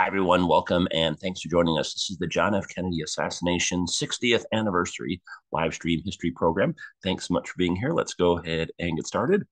Hi, everyone. Welcome and thanks for joining us. This is the John F. Kennedy Assassination 60th Anniversary live stream history program. Thanks so much for being here. Let's go ahead and get started.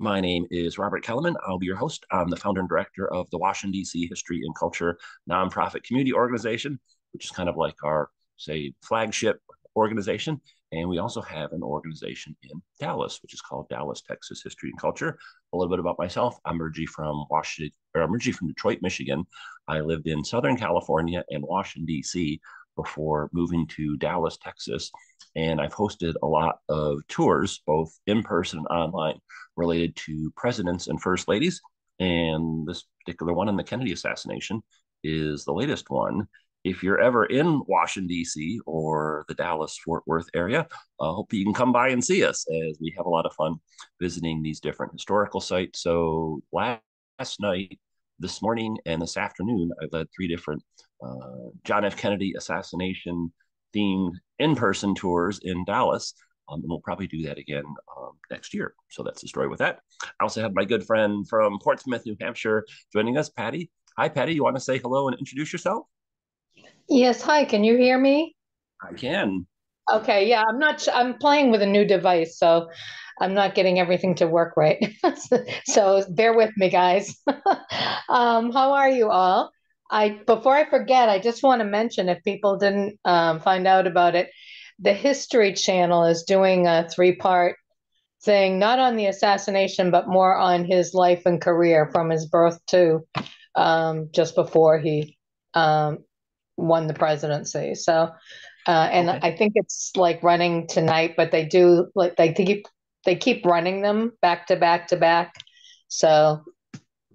My name is Robert Kelleman. I'll be your host. I'm the founder and director of the Washington, D.C. History and Culture nonprofit community organization, which is kind of like our, say, flagship organization. And we also have an organization in Dallas, which is called Dallas, Texas History and Culture. A little bit about myself. I'm originally from Washington, I'm originally from Detroit, Michigan. I lived in Southern California and Washington, D.C. before moving to Dallas, Texas. And I've hosted a lot of tours, both in person and online, related to presidents and first ladies. And this particular one on the Kennedy assassination is the latest one if you're ever in Washington, D.C. or the Dallas Fort Worth area, I hope you can come by and see us as we have a lot of fun visiting these different historical sites. So last night, this morning, and this afternoon, I led three different uh, John F. Kennedy assassination themed in person tours in Dallas. Um, and we'll probably do that again um, next year. So that's the story with that. I also have my good friend from Portsmouth, New Hampshire, joining us, Patty. Hi, Patty. You want to say hello and introduce yourself? Yes, hi, can you hear me? I can. Okay, yeah, I'm not, I'm playing with a new device, so I'm not getting everything to work right. so bear with me, guys. um, how are you all? I before I forget, I just want to mention if people didn't um, find out about it, the History Channel is doing a three-part thing, not on the assassination, but more on his life and career from his birth to um, just before he um, won the presidency. So, uh, and okay. I think it's like running tonight, but they do like they keep they keep running them back to back to back, so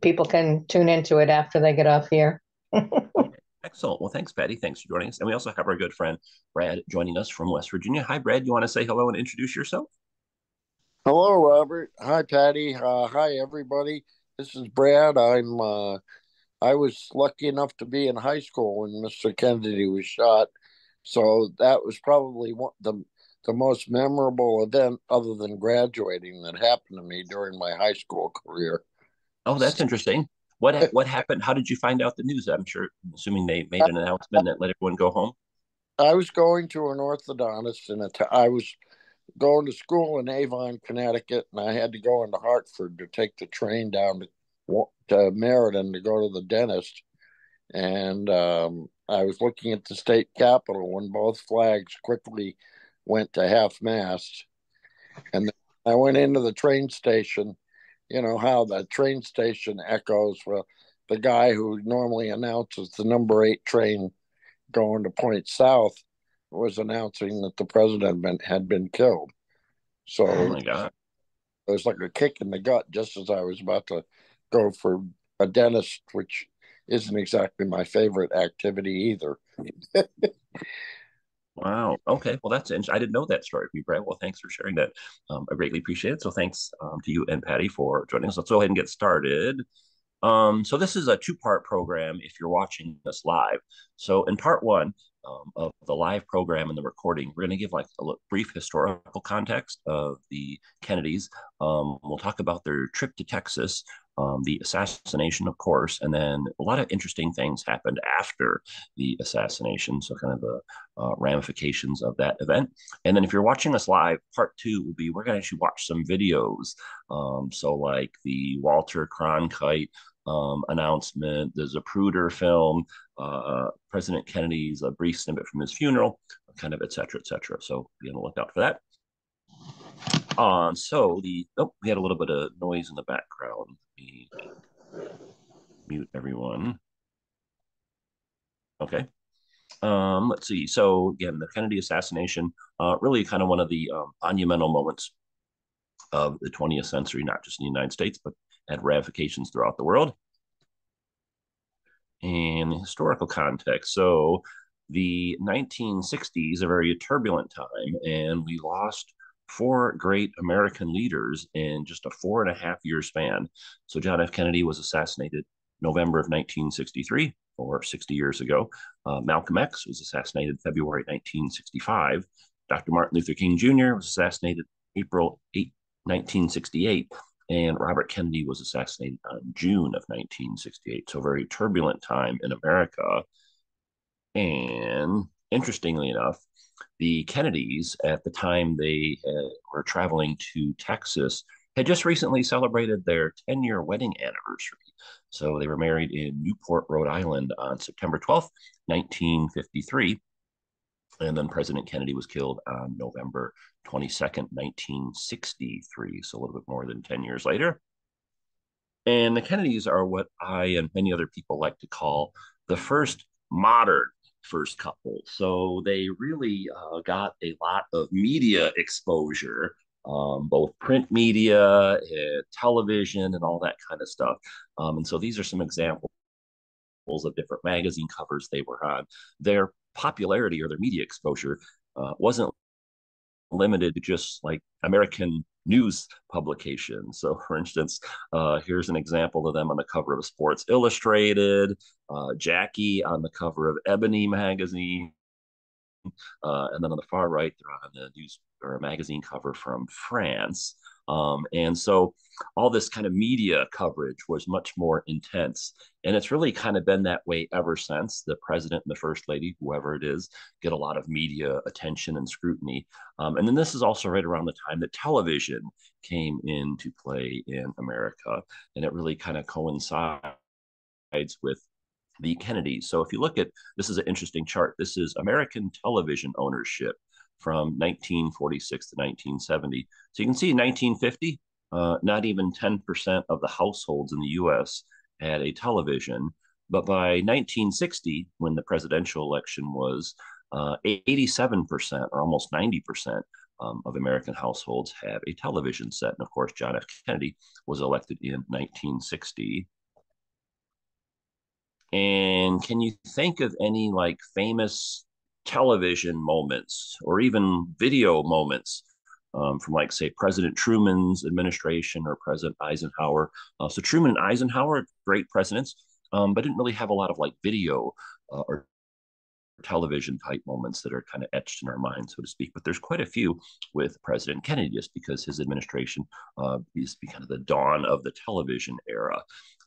people can tune into it after they get off here. Excellent. Well, thanks, Patty. Thanks for joining us. And we also have our good friend Brad joining us from West Virginia. Hi, Brad. You want to say hello and introduce yourself? Hello, Robert. Hi, Patty. Uh, hi, everybody. This is Brad. I'm uh, I was lucky enough to be in high school when Mr. Kennedy was shot, so that was probably one, the the most memorable event, other than graduating, that happened to me during my high school career. Oh, that's interesting. What what happened? How did you find out the news? I'm sure, assuming they made an announcement that let everyone go home. I was going to an orthodontist, and I was going to school in Avon, Connecticut, and I had to go into Hartford to take the train down to to Meriden to go to the dentist, and um, I was looking at the state capitol when both flags quickly went to half mast, and I went into the train station. You know how the train station echoes. Well, the guy who normally announces the number eight train going to Point South was announcing that the president been, had been killed. So oh my God. it was like a kick in the gut just as I was about to go for a dentist, which isn't exactly my favorite activity either. wow. Okay. Well, that's interesting. I didn't know that story Brad. Well, thanks for sharing that. Um, I greatly appreciate it. So thanks um, to you and Patty for joining us. Let's go ahead and get started. Um, so this is a two-part program if you're watching this live. So in part one um, of the live program and the recording, we're going to give like a brief historical context of the Kennedys. Um, we'll talk about their trip to Texas, um, the assassination, of course, and then a lot of interesting things happened after the assassination. So, kind of the uh, ramifications of that event. And then, if you're watching us live, part two will be we're going to actually watch some videos. Um, so, like the Walter Cronkite um, announcement, the Zapruder film, President Kennedy's a brief snippet from his funeral, kind of et cetera, et cetera. So, be on the lookout for that. Um, so the oh, we had a little bit of noise in the background. Me mute everyone. Okay. Um, let's see. So again, the Kennedy assassination, uh, really kind of one of the um, monumental moments of the 20th century, not just in the United States, but had ramifications throughout the world. The historical context. So the 1960s, a very turbulent time, and we lost four great American leaders in just a four and a half year span. So John F. Kennedy was assassinated November of 1963, or 60 years ago. Uh, Malcolm X was assassinated February 1965. Dr. Martin Luther King Jr. was assassinated April 8, 1968. And Robert Kennedy was assassinated on June of 1968. So, very turbulent time in America. And interestingly enough, the Kennedys, at the time they uh, were traveling to Texas, had just recently celebrated their 10 year wedding anniversary. So they were married in Newport, Rhode Island on September 12th, 1953. And then President Kennedy was killed on November 22nd, 1963. So a little bit more than 10 years later. And the Kennedys are what I and many other people like to call the first modern first couple. So they really uh, got a lot of media exposure, um, both print media, television, and all that kind of stuff. Um, and so these are some examples of different magazine covers they were on. Their popularity or their media exposure uh, wasn't limited to just like American news publications. So, for instance, uh, here's an example of them on the cover of Sports Illustrated, uh, Jackie on the cover of Ebony magazine, uh, and then on the far right, they're on the news or a magazine cover from France. Um, and so all this kind of media coverage was much more intense. And it's really kind of been that way ever since. The president and the first lady, whoever it is, get a lot of media attention and scrutiny. Um, and then this is also right around the time that television came into play in America. And it really kind of coincides with the Kennedys. So if you look at this is an interesting chart. This is American television ownership from 1946 to 1970. So you can see 1950, uh, not even 10% of the households in the US had a television. But by 1960, when the presidential election was, uh, 87% or almost 90% um, of American households have a television set. And of course, John F. Kennedy was elected in 1960. And can you think of any like famous television moments or even video moments um, from like say President Truman's administration or President Eisenhower. Uh, so Truman and Eisenhower, great presidents, um, but didn't really have a lot of like video uh, or television type moments that are kind of etched in our minds, so to speak. But there's quite a few with President Kennedy, just because his administration uh, is kind of the dawn of the television era.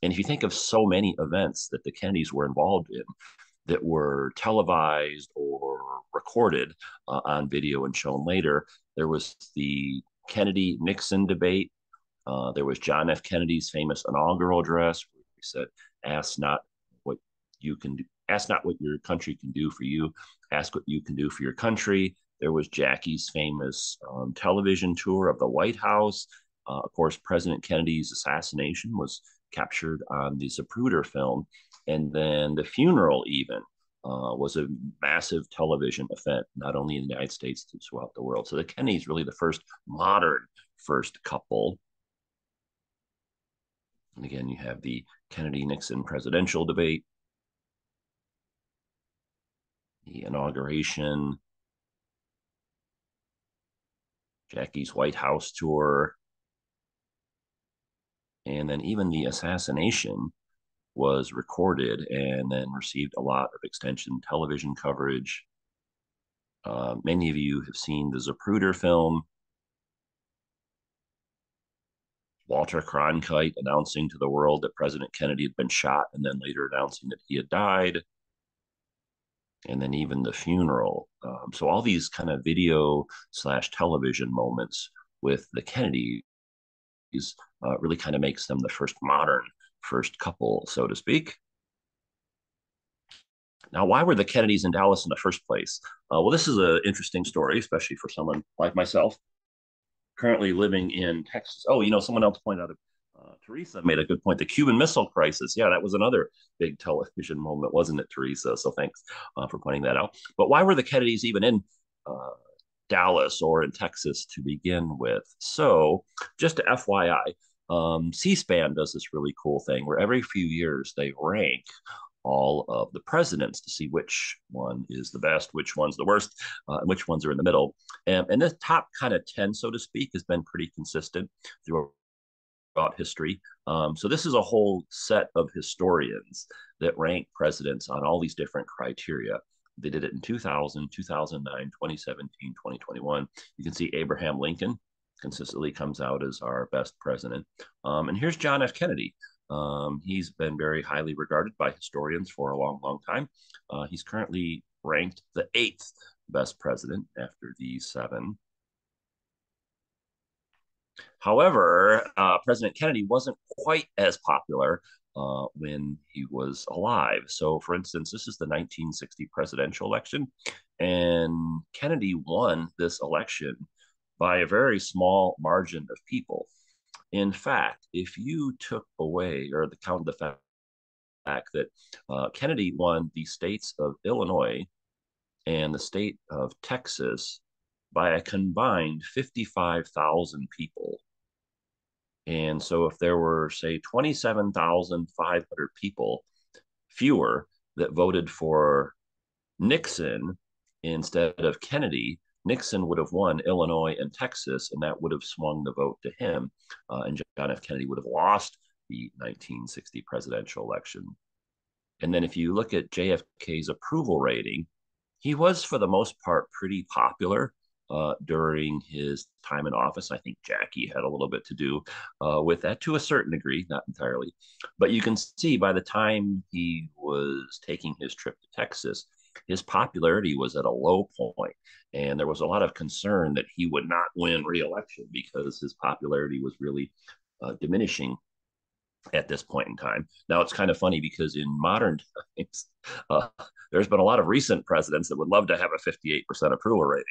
And if you think of so many events that the Kennedys were involved in, that were televised or recorded uh, on video and shown later. There was the Kennedy Nixon debate. Uh, there was John F. Kennedy's famous inaugural address where he said, "Ask not what you can do, ask not what your country can do for you, ask what you can do for your country." There was Jackie's famous um, television tour of the White House. Uh, of course, President Kennedy's assassination was captured on the Zapruder film. And then the funeral, even, uh, was a massive television event, not only in the United States, but throughout the world. So the Kennedys really the first modern first couple. And again, you have the Kennedy Nixon presidential debate, the inauguration, Jackie's White House tour, and then even the assassination was recorded and then received a lot of extension television coverage. Uh, many of you have seen the Zapruder film. Walter Cronkite announcing to the world that President Kennedy had been shot and then later announcing that he had died. And then even the funeral. Um, so all these kind of video slash television moments with the Kennedys uh, really kind of makes them the first modern first couple, so to speak. Now, why were the Kennedys in Dallas in the first place? Uh, well, this is an interesting story, especially for someone like myself, currently living in Texas. Oh, you know, someone else pointed out, uh, Teresa made a good point. The Cuban Missile Crisis. Yeah, that was another big television moment, wasn't it, Teresa? So thanks uh, for pointing that out. But why were the Kennedys even in uh, Dallas or in Texas to begin with? So, just to FYI, um, C-SPAN does this really cool thing where every few years they rank all of the presidents to see which one is the best, which one's the worst, uh, and which ones are in the middle. And, and this top kind of 10, so to speak, has been pretty consistent throughout history. Um, so this is a whole set of historians that rank presidents on all these different criteria. They did it in 2000, 2009, 2017, 2021. You can see Abraham Lincoln consistently comes out as our best president. Um, and here's John F. Kennedy. Um, he's been very highly regarded by historians for a long, long time. Uh, he's currently ranked the eighth best president after these seven. However, uh, President Kennedy wasn't quite as popular uh, when he was alive. So, for instance, this is the 1960 presidential election, and Kennedy won this election by a very small margin of people. In fact, if you took away or the count the fact that uh, Kennedy won the states of Illinois and the state of Texas by a combined 55,000 people. And so if there were, say, 27,500 people fewer that voted for Nixon instead of Kennedy, Nixon would have won Illinois and Texas, and that would have swung the vote to him. Uh, and John F. Kennedy would have lost the 1960 presidential election. And then if you look at JFK's approval rating, he was, for the most part, pretty popular uh, during his time in office. I think Jackie had a little bit to do uh, with that to a certain degree, not entirely. But you can see by the time he was taking his trip to Texas, his popularity was at a low point, and there was a lot of concern that he would not win re-election because his popularity was really uh, diminishing at this point in time. Now it's kind of funny because in modern times, uh, there's been a lot of recent presidents that would love to have a 58% approval rating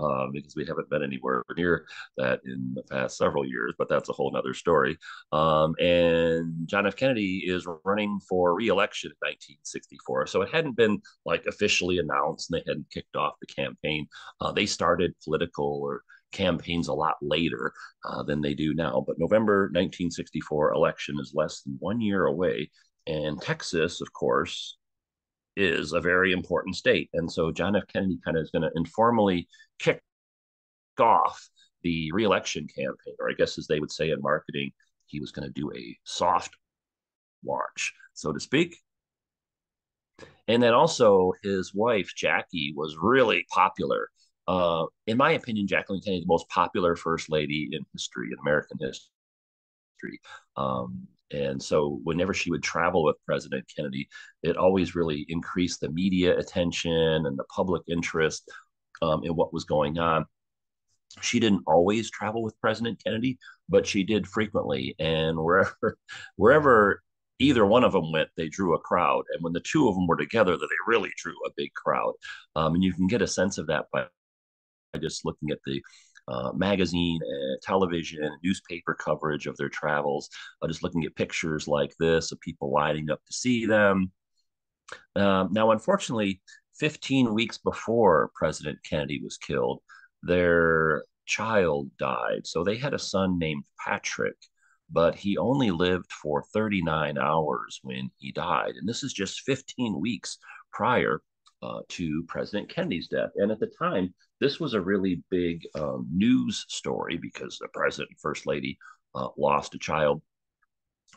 um, because we haven't been anywhere near that in the past several years, but that's a whole nother story. Um, and John F. Kennedy is running for reelection in 1964. So it hadn't been like officially announced and they hadn't kicked off the campaign. Uh, they started political or campaigns a lot later uh, than they do now. But November 1964 election is less than one year away. And Texas, of course, is a very important state. And so John F. Kennedy kind of is going to informally kick off the reelection campaign, or I guess as they would say in marketing, he was going to do a soft launch, so to speak. And then also his wife, Jackie, was really popular uh, in my opinion, Jacqueline Kennedy, is the most popular first lady in history, in American history. Um, and so, whenever she would travel with President Kennedy, it always really increased the media attention and the public interest um, in what was going on. She didn't always travel with President Kennedy, but she did frequently. And wherever, wherever either one of them went, they drew a crowd. And when the two of them were together, they really drew a big crowd. Um, and you can get a sense of that by just looking at the uh, magazine and television newspaper coverage of their travels, uh, just looking at pictures like this of people lining up to see them. Um, now, unfortunately, 15 weeks before President Kennedy was killed, their child died. So they had a son named Patrick, but he only lived for 39 hours when he died. And this is just 15 weeks prior uh, to President Kennedy's death. And at the time, this was a really big um, news story because the president and first lady uh, lost a child.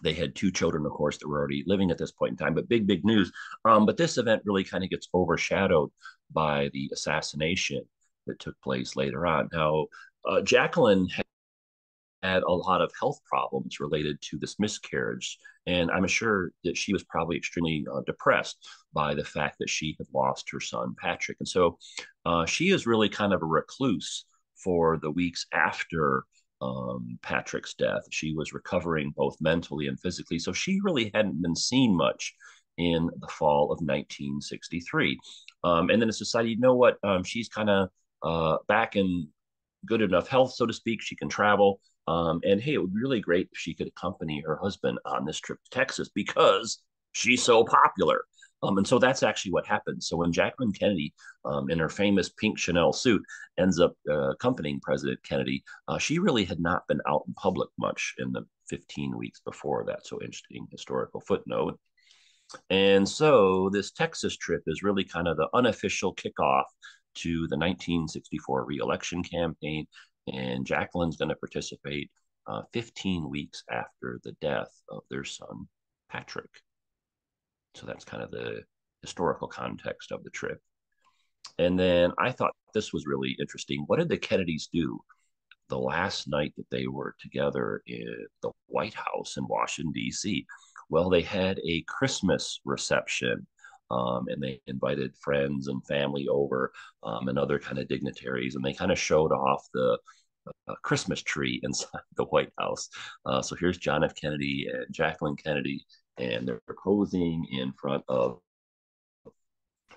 They had two children, of course, that were already living at this point in time, but big, big news. Um, but this event really kind of gets overshadowed by the assassination that took place later on. Now, uh, Jacqueline had had a lot of health problems related to this miscarriage. And I'm sure that she was probably extremely uh, depressed by the fact that she had lost her son, Patrick. And so uh, she is really kind of a recluse for the weeks after um, Patrick's death. She was recovering both mentally and physically. So she really hadn't been seen much in the fall of 1963. Um, and then it's decided, you know what, um, she's kind of uh, back in good enough health, so to speak. She can travel. Um, and hey, it would be really great if she could accompany her husband on this trip to Texas because she's so popular. Um, and so that's actually what happened. So when Jacqueline Kennedy, um, in her famous pink Chanel suit, ends up uh, accompanying President Kennedy, uh, she really had not been out in public much in the 15 weeks before that. So interesting historical footnote. And so this Texas trip is really kind of the unofficial kickoff to the 1964 reelection campaign and Jacqueline's going to participate uh, 15 weeks after the death of their son, Patrick. So that's kind of the historical context of the trip. And then I thought this was really interesting. What did the Kennedys do the last night that they were together in the White House in Washington, D.C. Well, they had a Christmas reception um, and they invited friends and family over um, and other kind of dignitaries, and they kind of showed off the uh, Christmas tree inside the White House. Uh, so here's John F. Kennedy and Jacqueline Kennedy, and they're posing in front of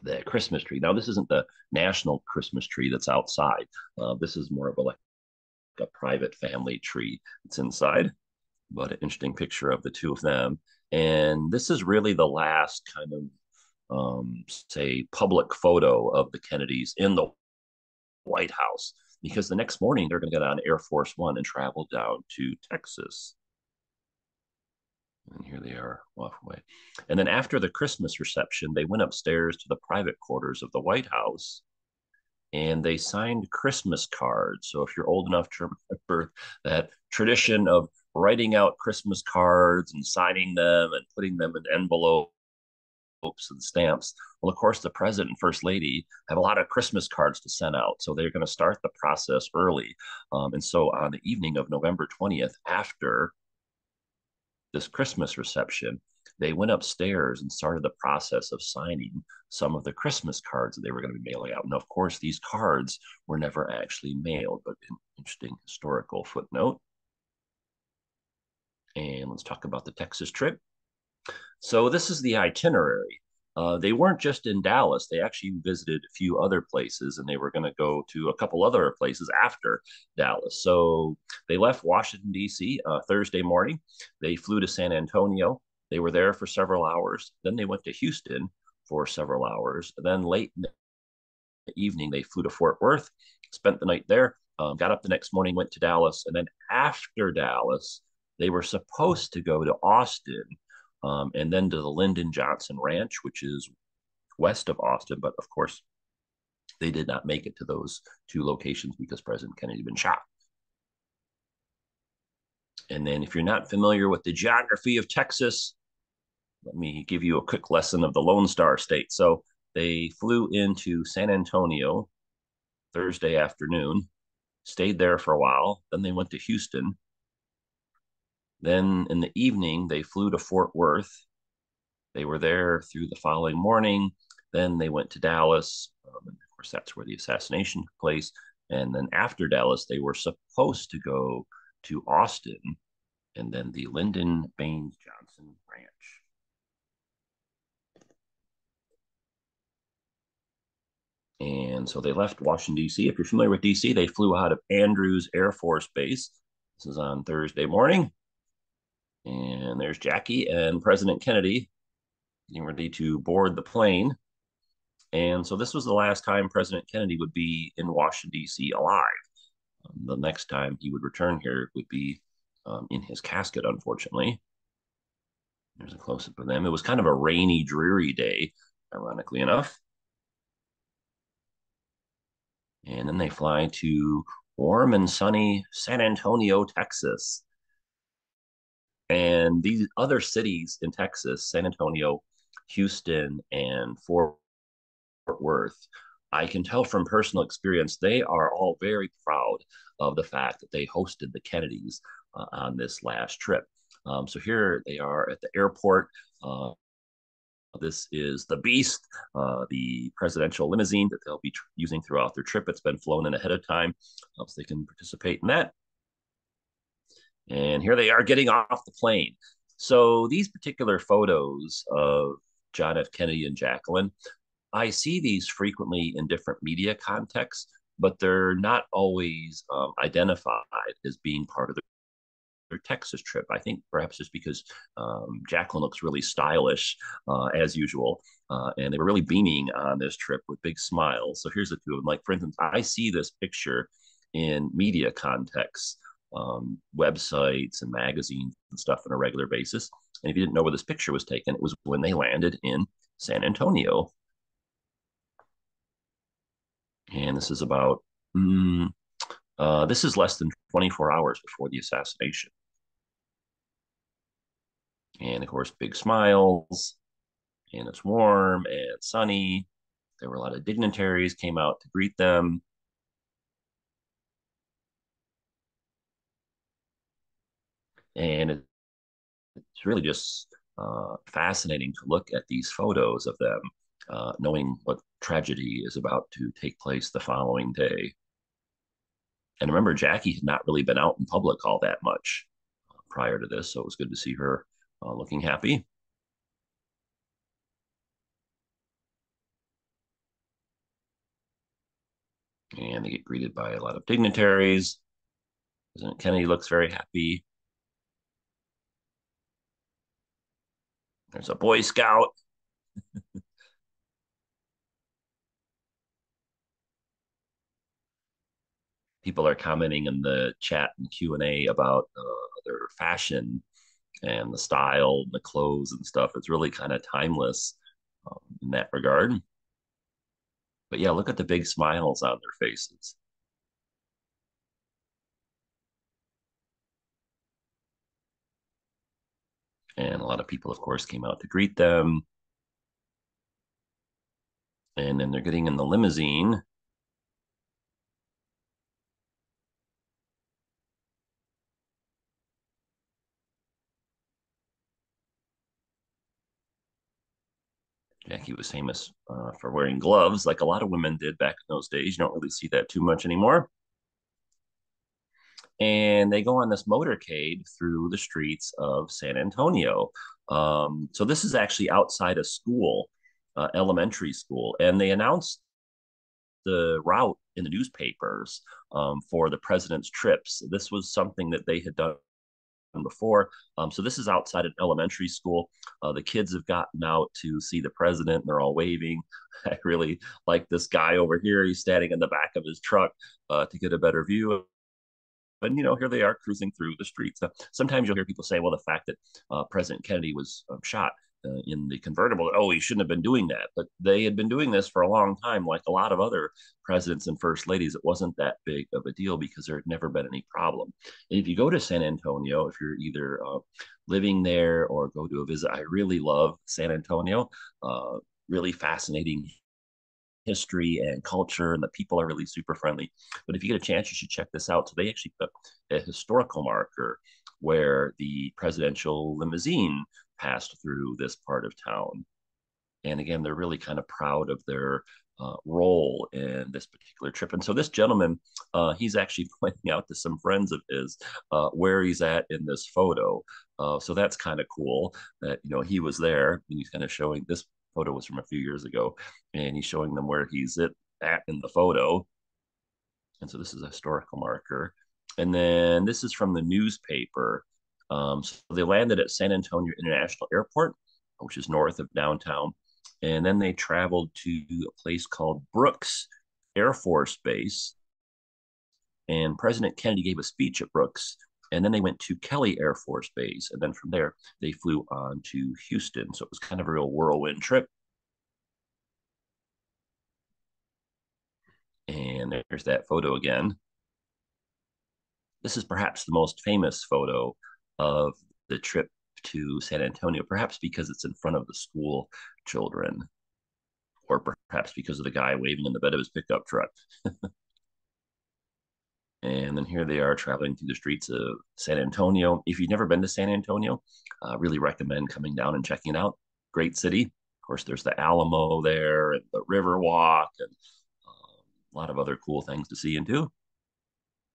the Christmas tree. Now, this isn't the national Christmas tree that's outside. Uh, this is more of a like a private family tree that's inside. But an interesting picture of the two of them. And this is really the last kind of um, say, public photo of the Kennedys in the White House because the next morning they're going to get on Air Force One and travel down to Texas. And here they are off away. And then after the Christmas reception, they went upstairs to the private quarters of the White House and they signed Christmas cards. So if you're old enough to remember that tradition of writing out Christmas cards and signing them and putting them in envelopes and stamps. Well, of course, the president and first lady have a lot of Christmas cards to send out. So they're going to start the process early. Um, and so on the evening of November 20th, after this Christmas reception, they went upstairs and started the process of signing some of the Christmas cards that they were going to be mailing out. And of course, these cards were never actually mailed, but an interesting historical footnote. And let's talk about the Texas trip. So this is the itinerary. Uh, they weren't just in Dallas. They actually visited a few other places and they were going to go to a couple other places after Dallas. So they left Washington, D.C. Uh, Thursday morning. They flew to San Antonio. They were there for several hours. Then they went to Houston for several hours. Then late in the evening, they flew to Fort Worth, spent the night there, um, got up the next morning, went to Dallas. And then after Dallas, they were supposed to go to Austin um, and then to the Lyndon Johnson Ranch, which is west of Austin. But of course, they did not make it to those two locations because President Kennedy had been shot. And then, if you're not familiar with the geography of Texas, let me give you a quick lesson of the Lone Star State. So, they flew into San Antonio Thursday afternoon, stayed there for a while. Then they went to Houston. Then in the evening, they flew to Fort Worth. They were there through the following morning. Then they went to Dallas. Um, and of course, that's where the assassination took place. And then after Dallas, they were supposed to go to Austin and then the Lyndon Baines Johnson Ranch. And so they left Washington, D.C. If you're familiar with D.C., they flew out of Andrews Air Force Base. This is on Thursday morning. And there's Jackie and President Kennedy getting ready to board the plane. And so this was the last time President Kennedy would be in Washington, D.C. alive. Um, the next time he would return here would be um, in his casket, unfortunately. There's a close up of them. It was kind of a rainy, dreary day, ironically enough. And then they fly to warm and sunny San Antonio, Texas. And these other cities in Texas, San Antonio, Houston, and Fort Worth, I can tell from personal experience, they are all very proud of the fact that they hosted the Kennedys uh, on this last trip. Um, so here they are at the airport. Uh, this is the Beast, uh, the presidential limousine that they'll be tr- using throughout their trip. It's been flown in ahead of time uh, so they can participate in that. And here they are getting off the plane. So these particular photos of John F. Kennedy and Jacqueline, I see these frequently in different media contexts, but they're not always um, identified as being part of the their Texas trip. I think perhaps just because um, Jacqueline looks really stylish uh, as usual, uh, and they were really beaming on this trip with big smiles. So here's the two of them. Like for instance, I see this picture in media contexts um, websites and magazines and stuff on a regular basis. And if you didn't know where this picture was taken, it was when they landed in San Antonio. And this is about, mm, uh, this is less than 24 hours before the assassination. And of course, big smiles, and it's warm and sunny. There were a lot of dignitaries came out to greet them. And it's really just uh, fascinating to look at these photos of them, uh, knowing what tragedy is about to take place the following day. And remember, Jackie had not really been out in public all that much uh, prior to this, so it was good to see her uh, looking happy. And they get greeted by a lot of dignitaries. President Kennedy looks very happy. There's a Boy Scout. People are commenting in the chat and Q and A about uh, their fashion and the style, and the clothes and stuff. It's really kind of timeless um, in that regard. But yeah, look at the big smiles on their faces. And a lot of people, of course, came out to greet them. And then they're getting in the limousine. Jackie was famous uh, for wearing gloves, like a lot of women did back in those days. You don't really see that too much anymore. And they go on this motorcade through the streets of San Antonio. Um, so this is actually outside a school, uh, elementary school, and they announced the route in the newspapers um, for the president's trips. This was something that they had done before. Um, so this is outside an elementary school. Uh, the kids have gotten out to see the president. And they're all waving. I really like this guy over here. He's standing in the back of his truck uh, to get a better view. And you know, here they are cruising through the streets. Uh, sometimes you'll hear people say, "Well, the fact that uh, President Kennedy was um, shot uh, in the convertible. Oh, he shouldn't have been doing that. But they had been doing this for a long time, like a lot of other presidents and first ladies. It wasn't that big of a deal because there had never been any problem. And if you go to San Antonio, if you're either uh, living there or go to a visit, I really love San Antonio. Uh, really fascinating history and culture, and the people are really super friendly. But if you get a chance, you should check this out. So they actually put a historical marker where the presidential limousine passed through this part of town. And again, they're really kind of proud of their uh, role in this particular trip. And so this gentleman, uh, he's actually pointing out to some friends of his uh, where he's at in this photo. Uh, so that's kind of cool that you know he was there, and he's kind of showing. This photo was from a few years ago, and he's showing them where he's at, at in the photo. And so this is a historical marker. And then this is from the newspaper. Um, so they landed at San Antonio International Airport, which is north of downtown. And then they traveled to a place called Brooks Air Force Base. And President Kennedy gave a speech at Brooks. And then they went to Kelly Air Force Base. And then from there, they flew on to Houston. So it was kind of a real whirlwind trip. And there's that photo again. This is perhaps the most famous photo of the trip to San Antonio, perhaps because it's in front of the school children, or perhaps because of the guy waving in the bed of his pickup truck. and then here they are traveling through the streets of San Antonio. If you've never been to San Antonio, I uh, really recommend coming down and checking it out. Great city. Of course, there's the Alamo there and the River Walk and um, a lot of other cool things to see and do.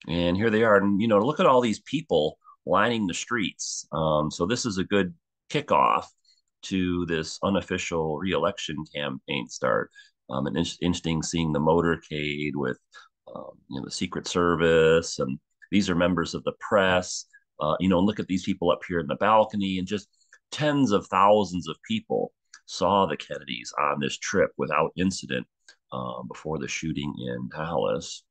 And here they are. And, you know, look at all these people lining the streets. Um, so this is a good kickoff to this unofficial reelection campaign start. Um, and it's interesting seeing the motorcade with um, you know the Secret Service, and these are members of the press. Uh, you know, and look at these people up here in the balcony, and just tens of thousands of people saw the Kennedys on this trip without incident uh, before the shooting in Dallas.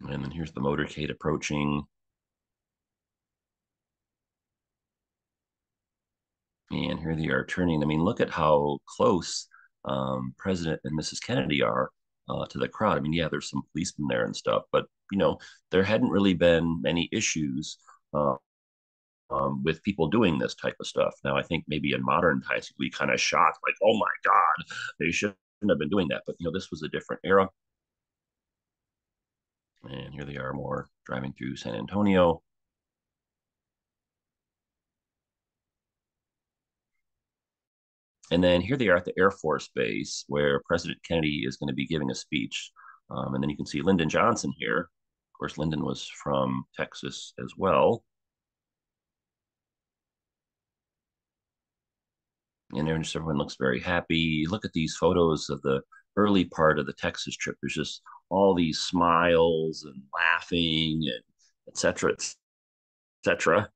And then here's the motorcade approaching. And here they are turning. I mean, look at how close um, President and Mrs. Kennedy are uh, to the crowd. I mean, yeah, there's some policemen there and stuff, but you know, there hadn't really been many issues uh, um, with people doing this type of stuff. Now, I think maybe in modern times we kind of shocked, like, oh my God, they shouldn't have been doing that. But you know, this was a different era And here they are more driving through San Antonio. And then here they are at the Air Force Base where President Kennedy is going to be giving a speech. Um, and then you can see Lyndon Johnson here. Of course, Lyndon was from Texas as well. And just everyone looks very happy. Look at these photos of the early part of the Texas trip. There's just all these smiles and laughing and etc. etc.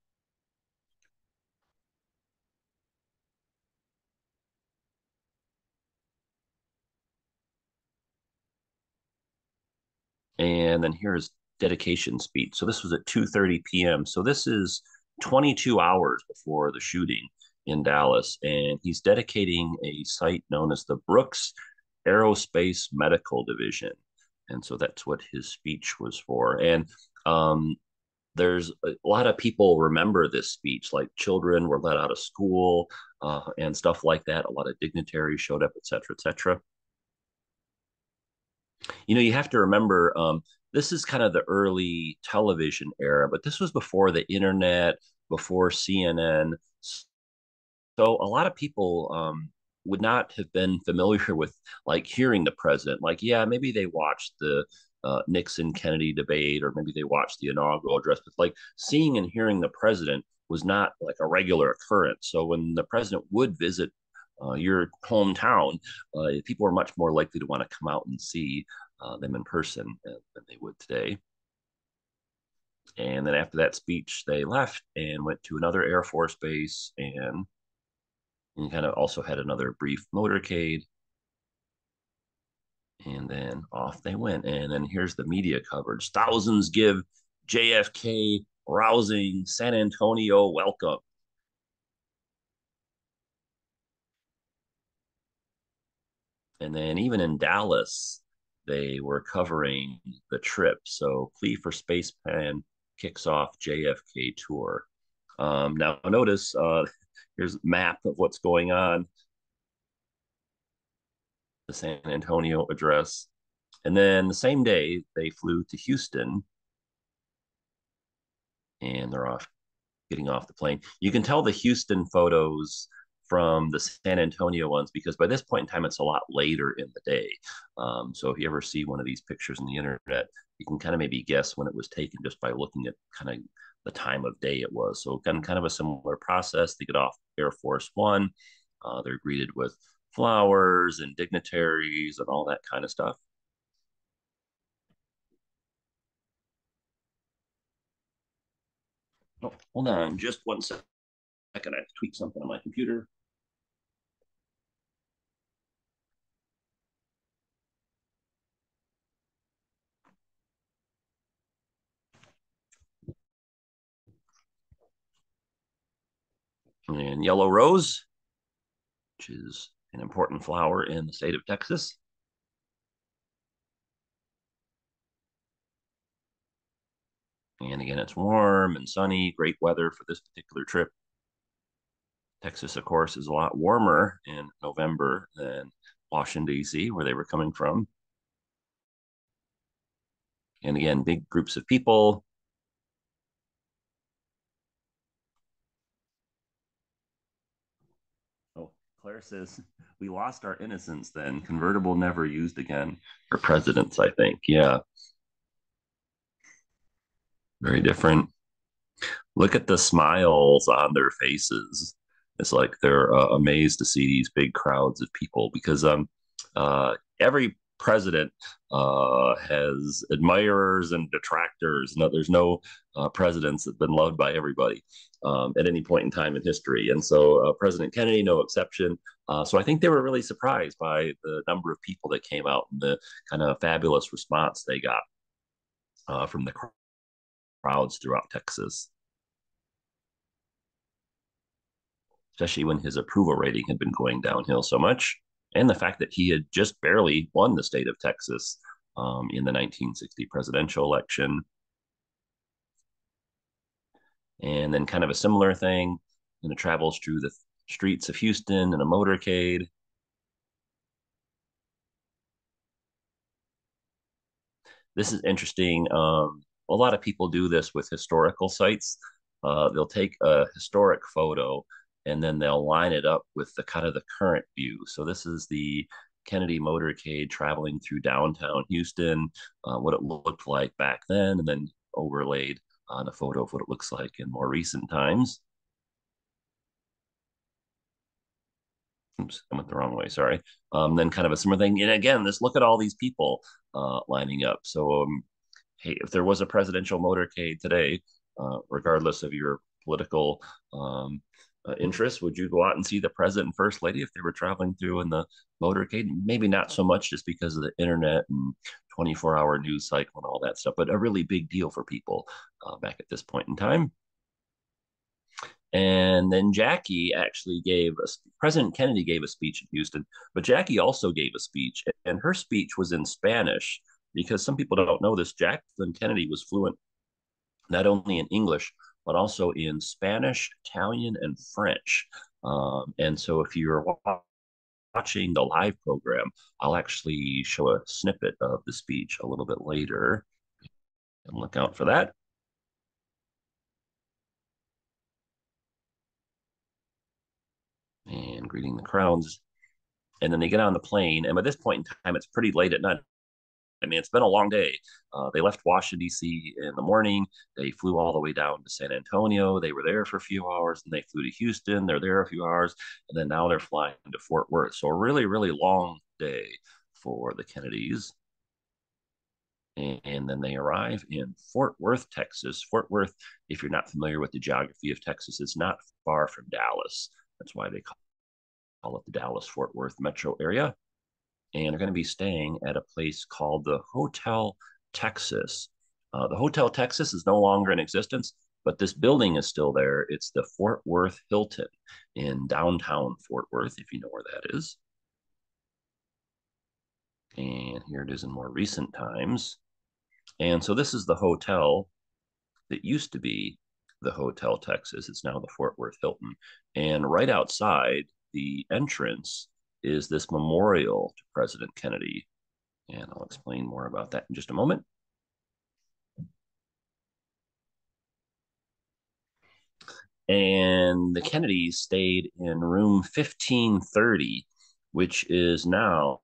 And then here's dedication speech. So this was at 2:30 p.m. So this is 22 hours before the shooting in Dallas, and he's dedicating a site known as the Brooks Aerospace Medical Division, and so that's what his speech was for. And um, there's a lot of people remember this speech, like children were let out of school uh, and stuff like that. A lot of dignitaries showed up, et cetera, et cetera you know, you have to remember um, this is kind of the early television era, but this was before the internet, before CNN. So a lot of people um, would not have been familiar with like hearing the president. Like, yeah, maybe they watched the uh, Nixon Kennedy debate, or maybe they watched the inaugural address, but like seeing and hearing the president was not like a regular occurrence. So when the president would visit uh, your hometown, uh, people are much more likely to want to come out and see uh, them in person than they would today. And then after that speech, they left and went to another Air Force base and, and kind of also had another brief motorcade. And then off they went. And then here's the media coverage. Thousands give JFK rousing San Antonio welcome. And then even in Dallas, they were covering the trip. So Plea for Spaceman kicks off JFK tour. Um, now notice uh, here's a map of what's going on. The San Antonio address. And then the same day, they flew to Houston and they're off, getting off the plane. You can tell the Houston photos from the San Antonio ones because by this point in time, it's a lot later in the day. Um, so if you ever see one of these pictures on the internet, you can kind of maybe guess when it was taken just by looking at kind of the time of day it was. So again, kind of a similar process. They get off Air Force One. Uh, they're greeted with flowers and dignitaries and all that kind of stuff. Oh, hold on just one second. I have to tweak something on my computer. And yellow rose, which is an important flower in the state of Texas. And again, it's warm and sunny, great weather for this particular trip. Texas, of course, is a lot warmer in November than Washington, D.C., where they were coming from. And again, big groups of people, Claire says, we lost our innocence then. Convertible never used again for presidents, I think. Yeah. Very different. Look at the smiles on their faces. It's like they're uh, amazed to see these big crowds of people because um, uh, every president uh, has admirers and detractors. No, there's no uh, presidents that've been loved by everybody um, at any point in time in history. And so uh, President Kennedy, no exception. Uh, so I think they were really surprised by the number of people that came out and the kind of fabulous response they got uh, from the crowds throughout Texas. Especially when his approval rating had been going downhill so much and the fact that he had just barely won the state of Texas um, in the 1960 presidential election. And then, kind of a similar thing, and it travels through the streets of Houston in a motorcade. this is interesting. Um, a lot of people do this with historical sites. Uh, they'll take a historic photo and then they'll line it up with the kind of the current view. So this is the Kennedy motorcade traveling through downtown Houston, uh, what it looked like back then, and then overlaid on a photo of what it looks like in more recent times. Oops, I went the wrong way. Sorry. Um, then kind of a similar thing. And again, just look at all these people uh, lining up. So, um, hey, if there was a presidential motorcade today, uh, regardless of your political um, uh, interest, would you go out and see the president and first lady if they were traveling through in the motorcade? Maybe not so much just because of the internet and 24 hour news cycle and all that stuff, but a really big deal for people uh, back at this point in time. And then Jackie actually gave a President Kennedy gave a speech in Houston, but Jackie also gave a speech, and her speech was in Spanish because some people don't know this. Jacqueline Kennedy was fluent not only in English but also in Spanish, Italian, and French. Um, and so, if you're watching the live program, I'll actually show a snippet of the speech a little bit later. And look out for that. and greeting the crowds. And then they get on the plane. And by this point in time, it's pretty late at night. I mean, it's been a long day. Uh, they left Washington, D.C. in the morning. They flew all the way down to San Antonio. They were there for a few hours. And they flew to Houston. They're there a few hours. And then now they're flying to Fort Worth. So a really, really long day for the Kennedys. And then they arrive in Fort Worth, Texas. Fort Worth, if you're not familiar with the geography of Texas, it's not far from Dallas. That's why they call it the Dallas Fort Worth metro area. And they're going to be staying at a place called the Hotel Texas. Uh, the Hotel Texas is no longer in existence, but this building is still there. It's the Fort Worth Hilton in downtown Fort Worth, if you know where that is. And here it is in more recent times. And so this is the hotel that used to be the Hotel Texas. It's now the Fort Worth Hilton. And right outside the entrance is this memorial to President Kennedy. And I'll explain more about that in just a moment. And the Kennedys stayed in room 1530, which is now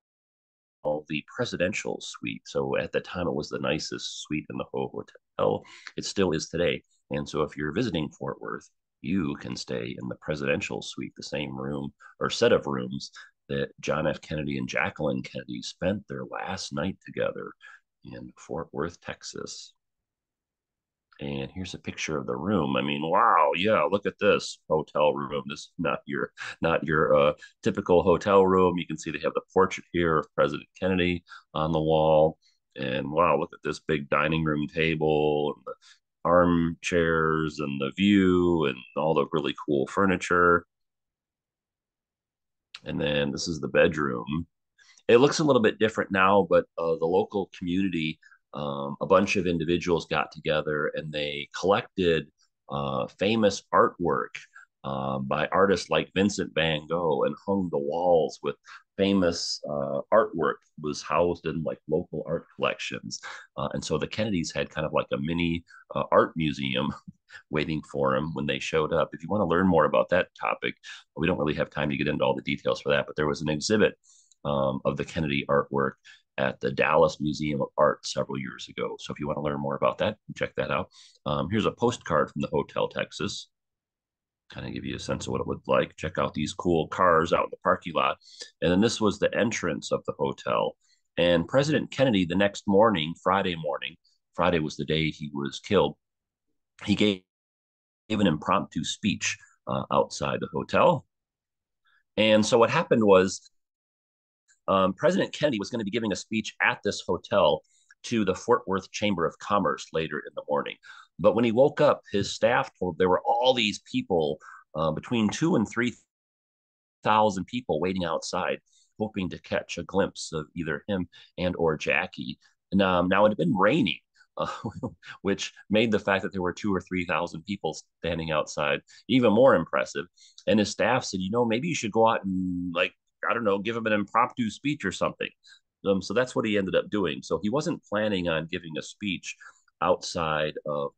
the presidential suite. So at the time, it was the nicest suite in the whole hotel. It still is today. And so if you're visiting Fort Worth, you can stay in the presidential suite, the same room or set of rooms that John F. Kennedy and Jacqueline Kennedy spent their last night together in Fort Worth, Texas. And here's a picture of the room. I mean, wow, yeah, look at this hotel room. This is not your not your uh, typical hotel room. You can see they have the portrait here of President Kennedy on the wall. And wow, look at this big dining room table and the armchairs and the view and all the really cool furniture. And then this is the bedroom. It looks a little bit different now, but uh, the local community, um, a bunch of individuals got together and they collected uh, famous artwork um, by artists like Vincent van Gogh and hung the walls with famous uh, artwork was housed in like local art collections. Uh, and so the Kennedys had kind of like a mini uh, art museum waiting for them when they showed up. If you want to learn more about that topic, we don't really have time to get into all the details for that, but there was an exhibit um, of the Kennedy artwork at the Dallas Museum of Art several years ago. So if you want to learn more about that, check that out. Um, here's a postcard from the Hotel Texas kind of give you a sense of what it looked like. Check out these cool cars out in the parking lot. And then this was the entrance of the hotel. And President Kennedy, the next morning, Friday morning, Friday was the day he was killed, he gave, gave an impromptu speech uh, outside the hotel. And so what happened was um, President Kennedy was going to be giving a speech at this hotel to the Fort Worth Chamber of Commerce later in the morning. But when he woke up, his staff told there were all these people, uh, between two and three thousand people waiting outside, hoping to catch a glimpse of either him and or Jackie. And um, now it had been raining, uh, which made the fact that there were two or three thousand people standing outside even more impressive. And his staff said, you know, maybe you should go out and like I don't know, give him an impromptu speech or something. Um, so that's what he ended up doing. So he wasn't planning on giving a speech outside of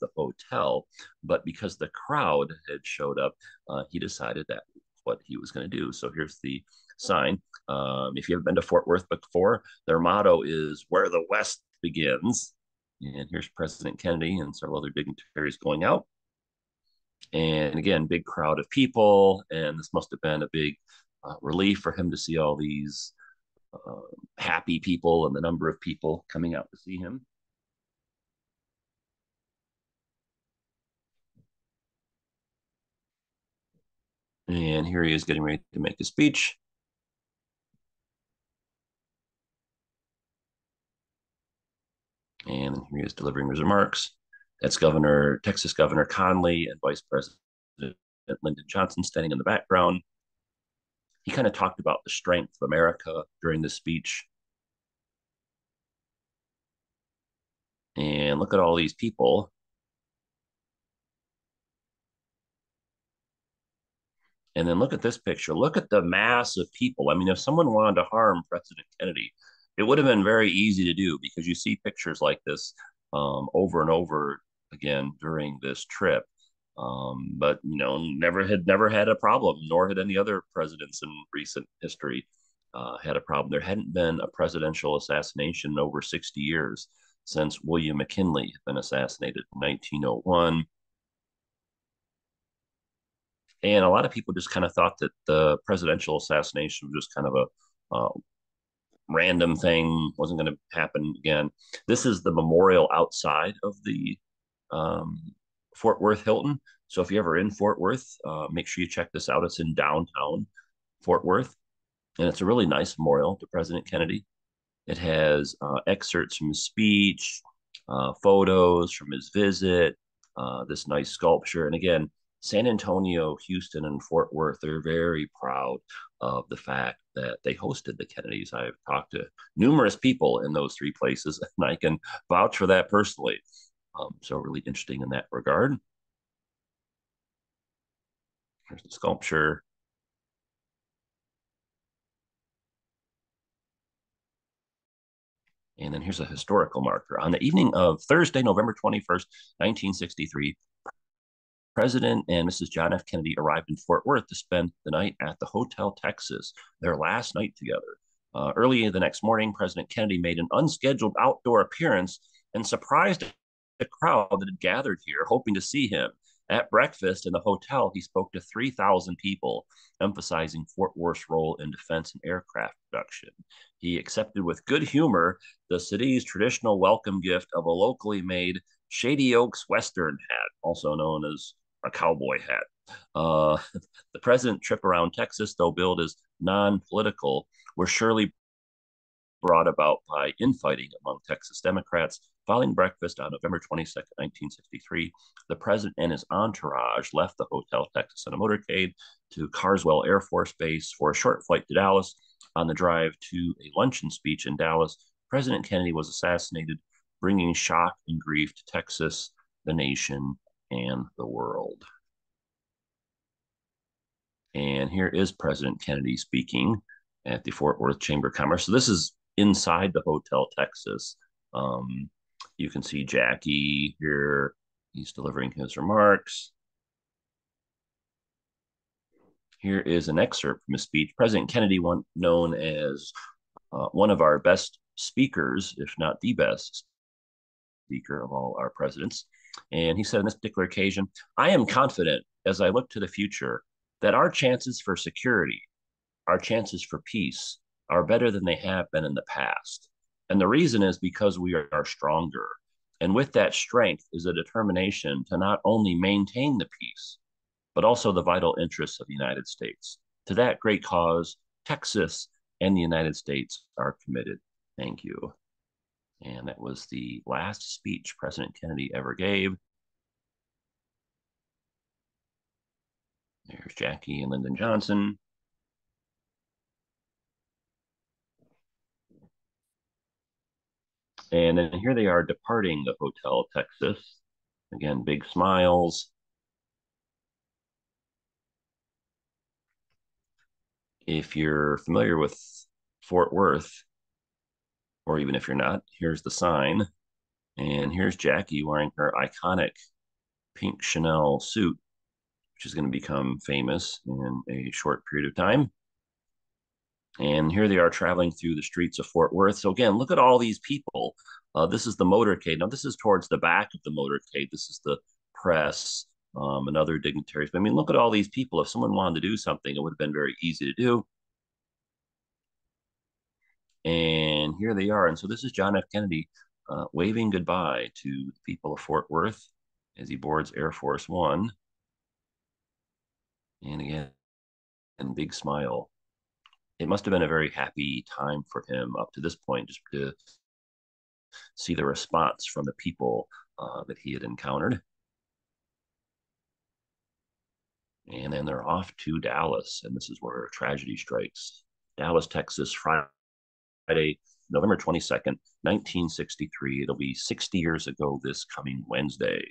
the hotel, but because the crowd had showed up, uh, he decided that what he was going to do. So here's the sign. Um, if you haven't been to Fort Worth before, their motto is "Where the West begins." And here's President Kennedy and several other dignitaries going out. And again, big crowd of people. And this must have been a big uh, relief for him to see all these uh, happy people and the number of people coming out to see him. And here he is getting ready to make a speech. And here he is delivering his remarks. That's Governor, Texas Governor Connally and Vice President Lyndon Johnson standing in the background. He kind of talked about the strength of America during the speech. And look at all these people. And then look at this picture. Look at the mass of people. I mean, if someone wanted to harm President Kennedy, it would have been very easy to do because you see pictures like this um, over and over again during this trip. Um, but you know, never had never had a problem, nor had any other presidents in recent history uh, had a problem. There hadn't been a presidential assassination in over 60 years since William McKinley had been assassinated in 1901. And a lot of people just kind of thought that the presidential assassination was just kind of a uh, random thing, wasn't going to happen again. This is the memorial outside of the um, Fort Worth Hilton. So if you're ever in Fort Worth, uh, make sure you check this out. It's in downtown Fort Worth, and it's a really nice memorial to President Kennedy. It has uh, excerpts from his speech, uh, photos from his visit, uh, this nice sculpture, and again, San Antonio, Houston, and Fort Worth, they're very proud of the fact that they hosted the Kennedys. I've talked to numerous people in those three places, and I can vouch for that personally. Um, so, really interesting in that regard. Here's the sculpture. And then here's a historical marker. On the evening of Thursday, November 21st, 1963, President and Mrs. John F. Kennedy arrived in Fort Worth to spend the night at the Hotel Texas, their last night together. Uh, early the next morning, President Kennedy made an unscheduled outdoor appearance and surprised a crowd that had gathered here, hoping to see him. At breakfast in the hotel, he spoke to 3,000 people, emphasizing Fort Worth's role in defense and aircraft production. He accepted with good humor the city's traditional welcome gift of a locally made Shady Oaks Western hat, also known as a cowboy hat. Uh, the president trip around Texas, though billed as non-political, was surely brought about by infighting among Texas Democrats. Following breakfast on November 22, 1963, the president and his entourage left the Hotel Texas in a motorcade to Carswell Air Force Base for a short flight to Dallas. On the drive to a luncheon speech in Dallas, President Kennedy was assassinated, bringing shock and grief to Texas, the nation, and the world. And here is President Kennedy speaking at the Fort Worth Chamber of Commerce. So this is inside the Hotel Texas. Um, you can see Jackie here. He's delivering his remarks. Here is an excerpt from his speech. President Kennedy, one, known as uh, one of our best speakers, if not the best speaker of all our presidents, and he said on this particular occasion, I am confident as I look to the future that our chances for security, our chances for peace are better than they have been in the past. And the reason is because we are stronger. And with that strength is a determination to not only maintain the peace, but also the vital interests of the United States. To that great cause, Texas and the United States are committed. Thank you. And that was the last speech President Kennedy ever gave. There's Jackie and Lyndon Johnson. And then here they are departing the Hotel Texas. Again, big smiles. If you're familiar with Fort Worth, or even if you're not, here's the sign. And here's Jackie wearing her iconic pink Chanel suit, which is going to become famous in a short period of time. And here they are traveling through the streets of Fort Worth. So again, look at all these people. Uh, this is the motorcade. Now this is towards the back of the motorcade. This is the press um, and other dignitaries. But I mean, look at all these people. If someone wanted to do something, it would have been very easy to do. And here they are. And so this is John F. Kennedy uh, waving goodbye to the people of Fort Worth as he boards Air Force One. And again, and big smile. It must have been a very happy time for him up to this point, just to see the response from the people uh, that he had encountered. And then they're off to Dallas, and this is where tragedy strikes. Dallas, Texas, Friday, November 22nd, 1963. It'll be 60 years ago this coming Wednesday.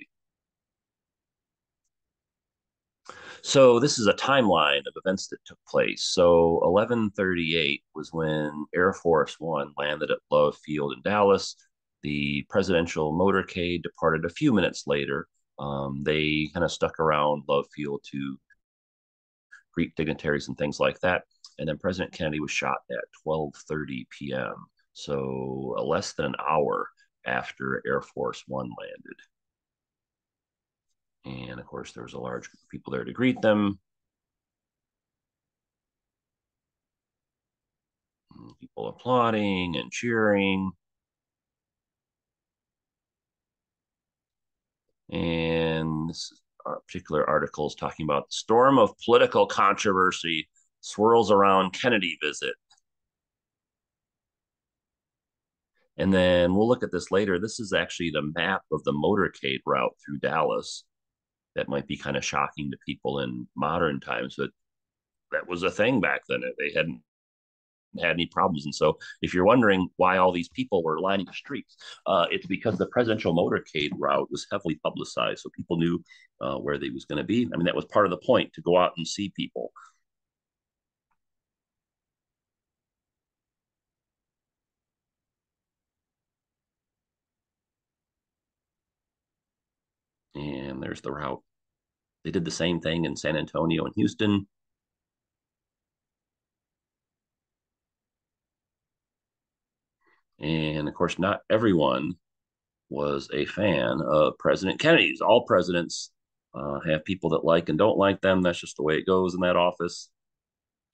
So this is a timeline of events that took place. So 1138 was when Air Force One landed at Love Field in Dallas. The presidential motorcade departed a few minutes later. Um, they kind of stuck around Love Field to greet dignitaries and things like that. And then President Kennedy was shot at 12:30 p.m. So uh, less than an hour after Air Force One landed. And of course, there was a large group of people there to greet them. People applauding and cheering. And this uh, particular article is talking about the storm of political controversy swirls around Kennedy visit. And then we'll look at this later. This is actually the map of the motorcade route through Dallas. That might be kind of shocking to people in modern times, but that was a thing back then. They hadn't had any problems. And so, if you're wondering why all these people were lining the streets, uh, it's because the presidential motorcade route was heavily publicized, so people knew uh, where they was going to be. I mean, that was part of the point to go out and see people. And there's the route. They did the same thing in San Antonio and Houston. And of course, not everyone was a fan of President Kennedy's. All presidents uh, have people that like and don't like them. That's just the way it goes in that office.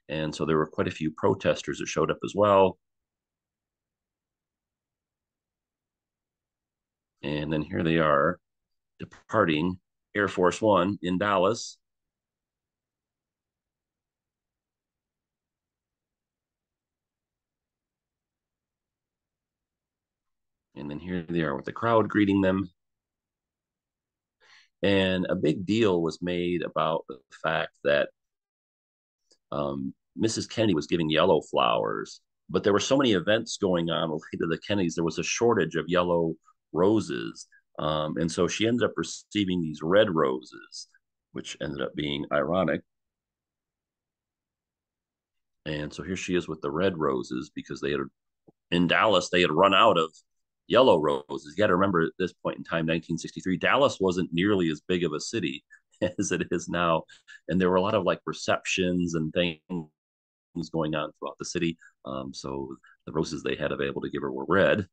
And so there were quite a few protesters that showed up as well. And then here they are departing Air Force One in Dallas. And then here they are with the crowd greeting them. And a big deal was made about the fact that um, Mrs. Kennedy was giving yellow flowers, but there were so many events going on related to the Kennedys, there was a shortage of yellow roses. Um, and so she ended up receiving these red roses, which ended up being ironic. And so here she is with the red roses because they had in Dallas, they had run out of yellow roses. You got to remember at this point in time, 1963, Dallas wasn't nearly as big of a city as it is now. And there were a lot of like receptions and things going on throughout the city. Um, so the roses they had available to give her were red.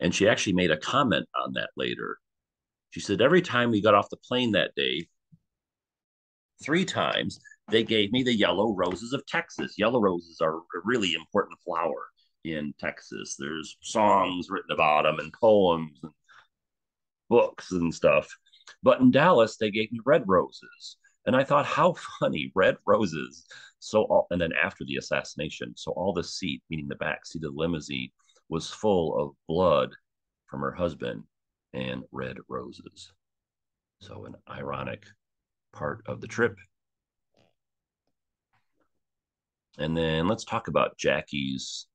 And she actually made a comment on that later. She said, Every time we got off the plane that day, three times, they gave me the yellow roses of Texas. Yellow roses are a really important flower in Texas. There's songs written about them and poems and books and stuff. But in Dallas, they gave me red roses. And I thought, how funny, red roses. So, all, and then after the assassination, so all the seat, meaning the back seat of the limousine, was full of blood from her husband and red roses. So, an ironic part of the trip. And then let's talk about Jackie's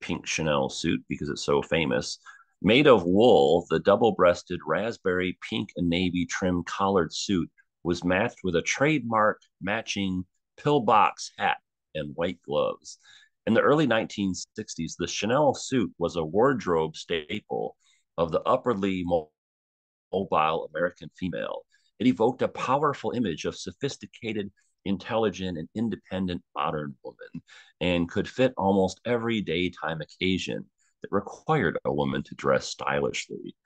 pink Chanel suit because it's so famous. Made of wool, the double breasted raspberry pink and navy trim collared suit was matched with a trademark matching pillbox hat and white gloves. In the early 1960s, the Chanel suit was a wardrobe staple of the upwardly mobile American female. It evoked a powerful image of sophisticated, intelligent, and independent modern woman and could fit almost every daytime occasion that required a woman to dress stylishly.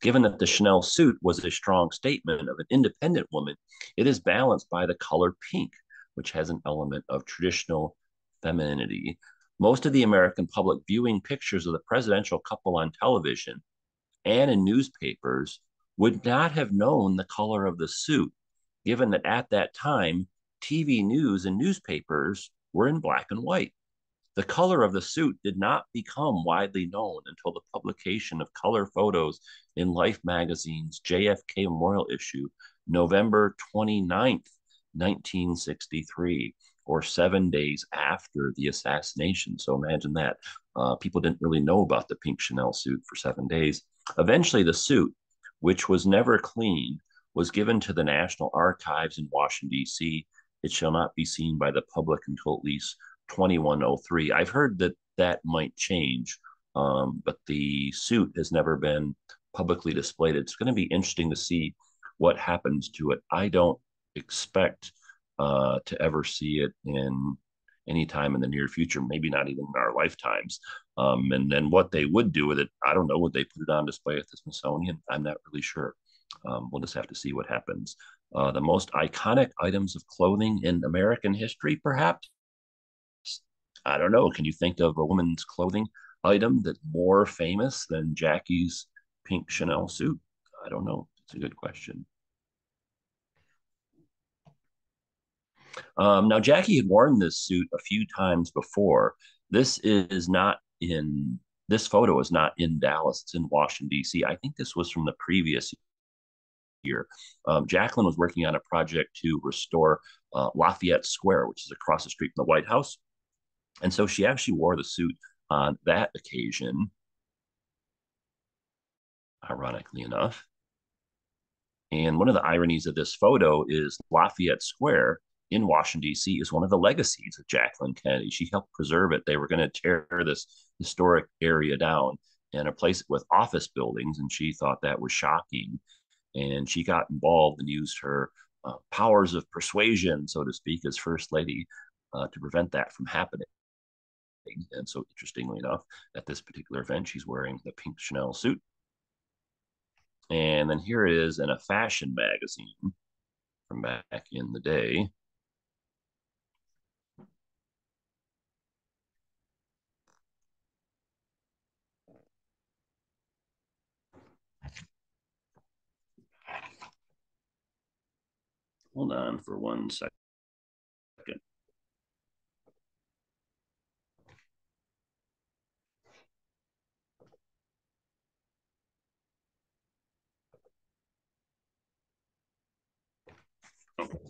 Given that the Chanel suit was a strong statement of an independent woman, it is balanced by the color pink, which has an element of traditional femininity. Most of the American public viewing pictures of the presidential couple on television and in newspapers would not have known the color of the suit, given that at that time, TV news and newspapers were in black and white. The color of the suit did not become widely known until the publication of color photos in Life magazine's JFK Memorial issue, November 29th, 1963, or seven days after the assassination. So imagine that. Uh, people didn't really know about the pink Chanel suit for seven days. Eventually, the suit, which was never cleaned, was given to the National Archives in Washington, D.C. It shall not be seen by the public until at least 2103. I've heard that that might change, um, but the suit has never been publicly displayed. It's going to be interesting to see what happens to it. I don't expect uh, to ever see it in any time in the near future, maybe not even in our lifetimes. Um, and then what they would do with it, I don't know. Would they put it on display at the Smithsonian? I'm not really sure. Um, we'll just have to see what happens. Uh, the most iconic items of clothing in American history, perhaps. I don't know. Can you think of a woman's clothing item that's more famous than Jackie's pink Chanel suit? I don't know. It's a good question. Um, now, Jackie had worn this suit a few times before. This is not in this photo is not in Dallas. It's in Washington D.C. I think this was from the previous year. Um, Jacqueline was working on a project to restore uh, Lafayette Square, which is across the street from the White House, and so she actually wore the suit on that occasion. Ironically enough. And one of the ironies of this photo is Lafayette Square in Washington, D.C., is one of the legacies of Jacqueline Kennedy. She helped preserve it. They were going to tear this historic area down and replace it with office buildings, and she thought that was shocking. And she got involved and used her uh, powers of persuasion, so to speak, as First Lady uh, to prevent that from happening. And so, interestingly enough, at this particular event, she's wearing the pink Chanel suit. And then here is in a fashion magazine from back in the day. Hold on for one second. Okay,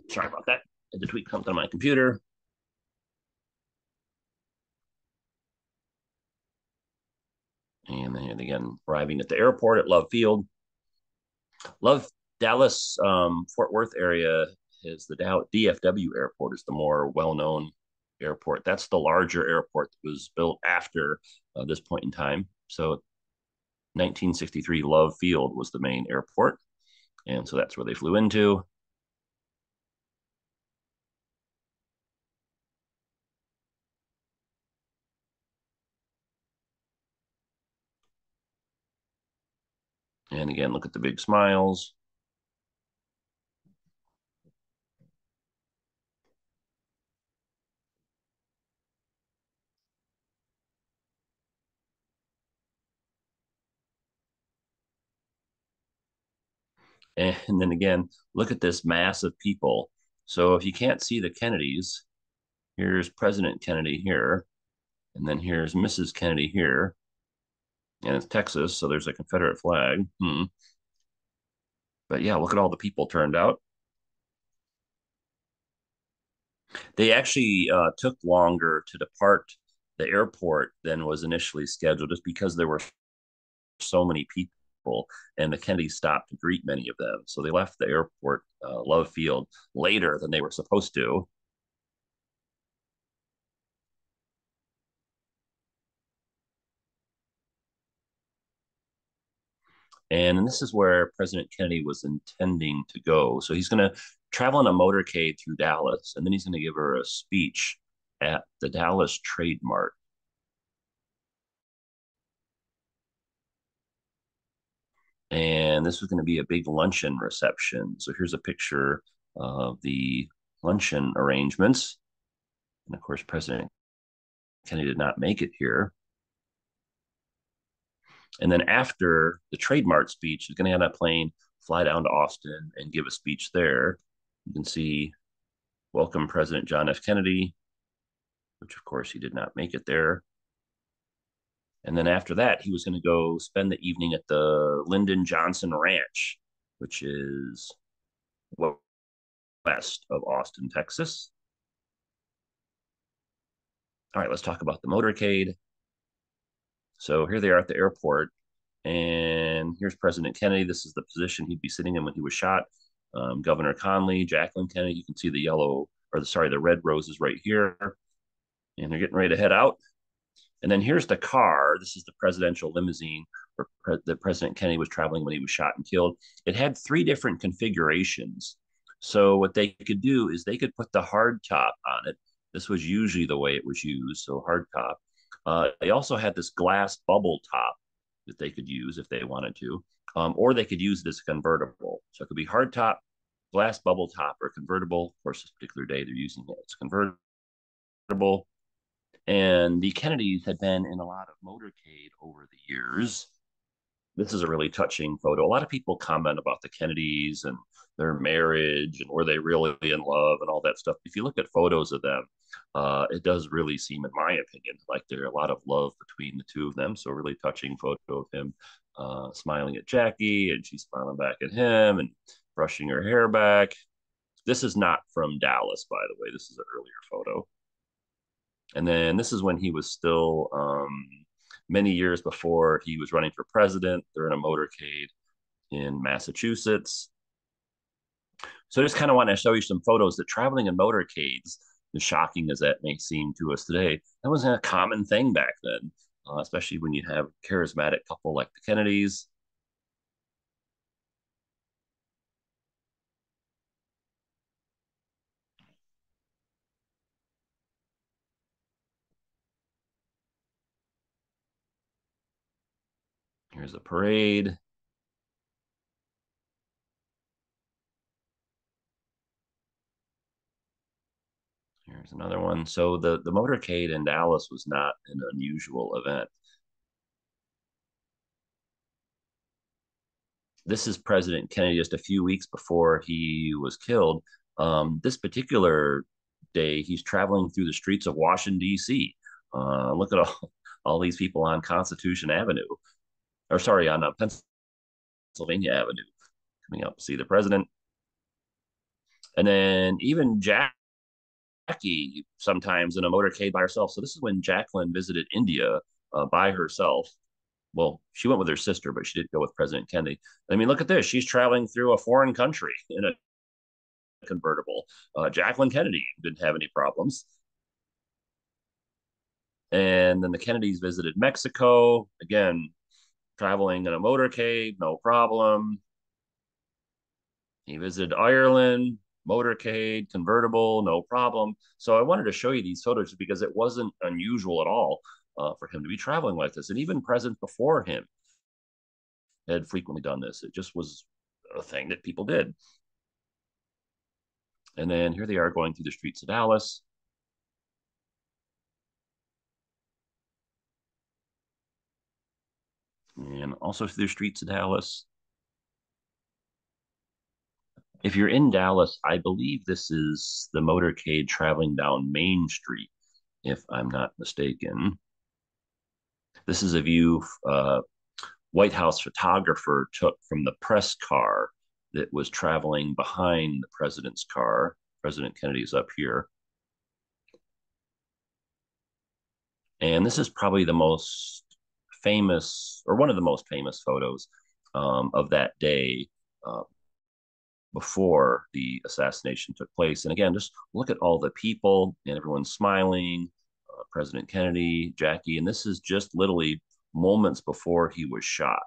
sorry about that. To tweak something on my computer. And then again, arriving at the airport at Love Field. Love Dallas um, Fort Worth area is the DFW airport is the more well-known airport. That's the larger airport that was built after uh, this point in time. So 1963 Love Field was the main airport. And so that's where they flew into. And again, look at the big smiles. And then again, look at this mass of people. So if you can't see the Kennedys, here's President Kennedy here, and then here's Mrs. Kennedy here, and it's Texas, so there's a Confederate flag. Hmm. But yeah, look at all the people turned out. They actually uh, took longer to depart the airport than was initially scheduled, just because there were so many people people, and the Kennedys stopped to greet many of them. So they left the airport, uh, Love Field, later than they were supposed to. And this is where President Kennedy was intending to go. So he's going to travel in a motorcade through Dallas, and then he's going to give her a speech at the Dallas Trade Mart And this was going to be a big luncheon reception. So here's a picture of the luncheon arrangements. And of course, President Kennedy did not make it here. And then after the Trade Mart speech, he's going to have that plane fly down to Austin and give a speech there. You can see, welcome President John F. Kennedy, which of course he did not make it there. And then after that, he was going to go spend the evening at the Lyndon Johnson Ranch, which is west of Austin, Texas. All right, let's talk about the motorcade. So here they are at the airport. And here's President Kennedy. This is the position he'd be sitting in when he was shot. Um, Governor Connally, Jacqueline Kennedy. You can see the yellow, or the, sorry, the red roses right here. And they're getting ready to head out. And then here's the car. This is the presidential limousine pre- that President Kennedy was traveling when he was shot and killed. It had three different configurations. So what they could do is they could put the hard top on it. This was usually the way it was used, so hard top. Uh, they also had this glass bubble top that they could use if they wanted to, um, or they could use this convertible. So it could be hard top, glass bubble top, or convertible. Of course, this particular day they're using it as convertible. And the Kennedys had been in a lot of motorcade over the years. This is a really touching photo. A lot of people comment about the Kennedys and their marriage and were they really in love and all that stuff. If you look at photos of them, uh, it does really seem, in my opinion, like there's a lot of love between the two of them. So, really touching photo of him uh, smiling at Jackie and she's smiling back at him and brushing her hair back. This is not from Dallas, by the way. This is an earlier photo. And then this is when he was still um, many years before he was running for president. They're in a motorcade in Massachusetts. So I just kind of want to show you some photos that traveling in motorcades, as shocking as that may seem to us today, that wasn't a common thing back then, uh, especially when you have a charismatic couple like the Kennedys. Here's a parade. Here's another one. So the, the motorcade in Dallas was not an unusual event. This is President Kennedy just a few weeks before he was killed. Um, this particular day, he's traveling through the streets of Washington, D.C. Uh, look at all, all these people on Constitution Avenue, or sorry, on uh, Pennsylvania Avenue, coming up to see the president. And then even Jack Jackie sometimes in a motorcade by herself. So this is when Jacqueline visited India uh, by herself. Well, she went with her sister, but she didn't go with President Kennedy. I mean, look at this. She's traveling through a foreign country in a convertible. Uh, Jacqueline Kennedy didn't have any problems. And then the Kennedys visited Mexico. Again, traveling in a motorcade, no problem. He visited Ireland, motorcade, convertible, no problem. So I wanted to show you these photos because it wasn't unusual at all uh, for him to be traveling like this. And even presidents before him had frequently done this. It just was a thing that people did. And then here they are going through the streets of Dallas. And also through the streets of Dallas. If you're in Dallas, I believe this is the motorcade traveling down Main Street, if I'm not mistaken. This is a view uh, White House photographer took from the press car that was traveling behind the president's car. President Kennedy's up here. And this is probably the most famous, or one of the most famous photos um, of that day. Uh, before the assassination took place. And again, just look at all the people and everyone smiling, uh, President Kennedy, Jackie, and this is just literally moments before he was shot.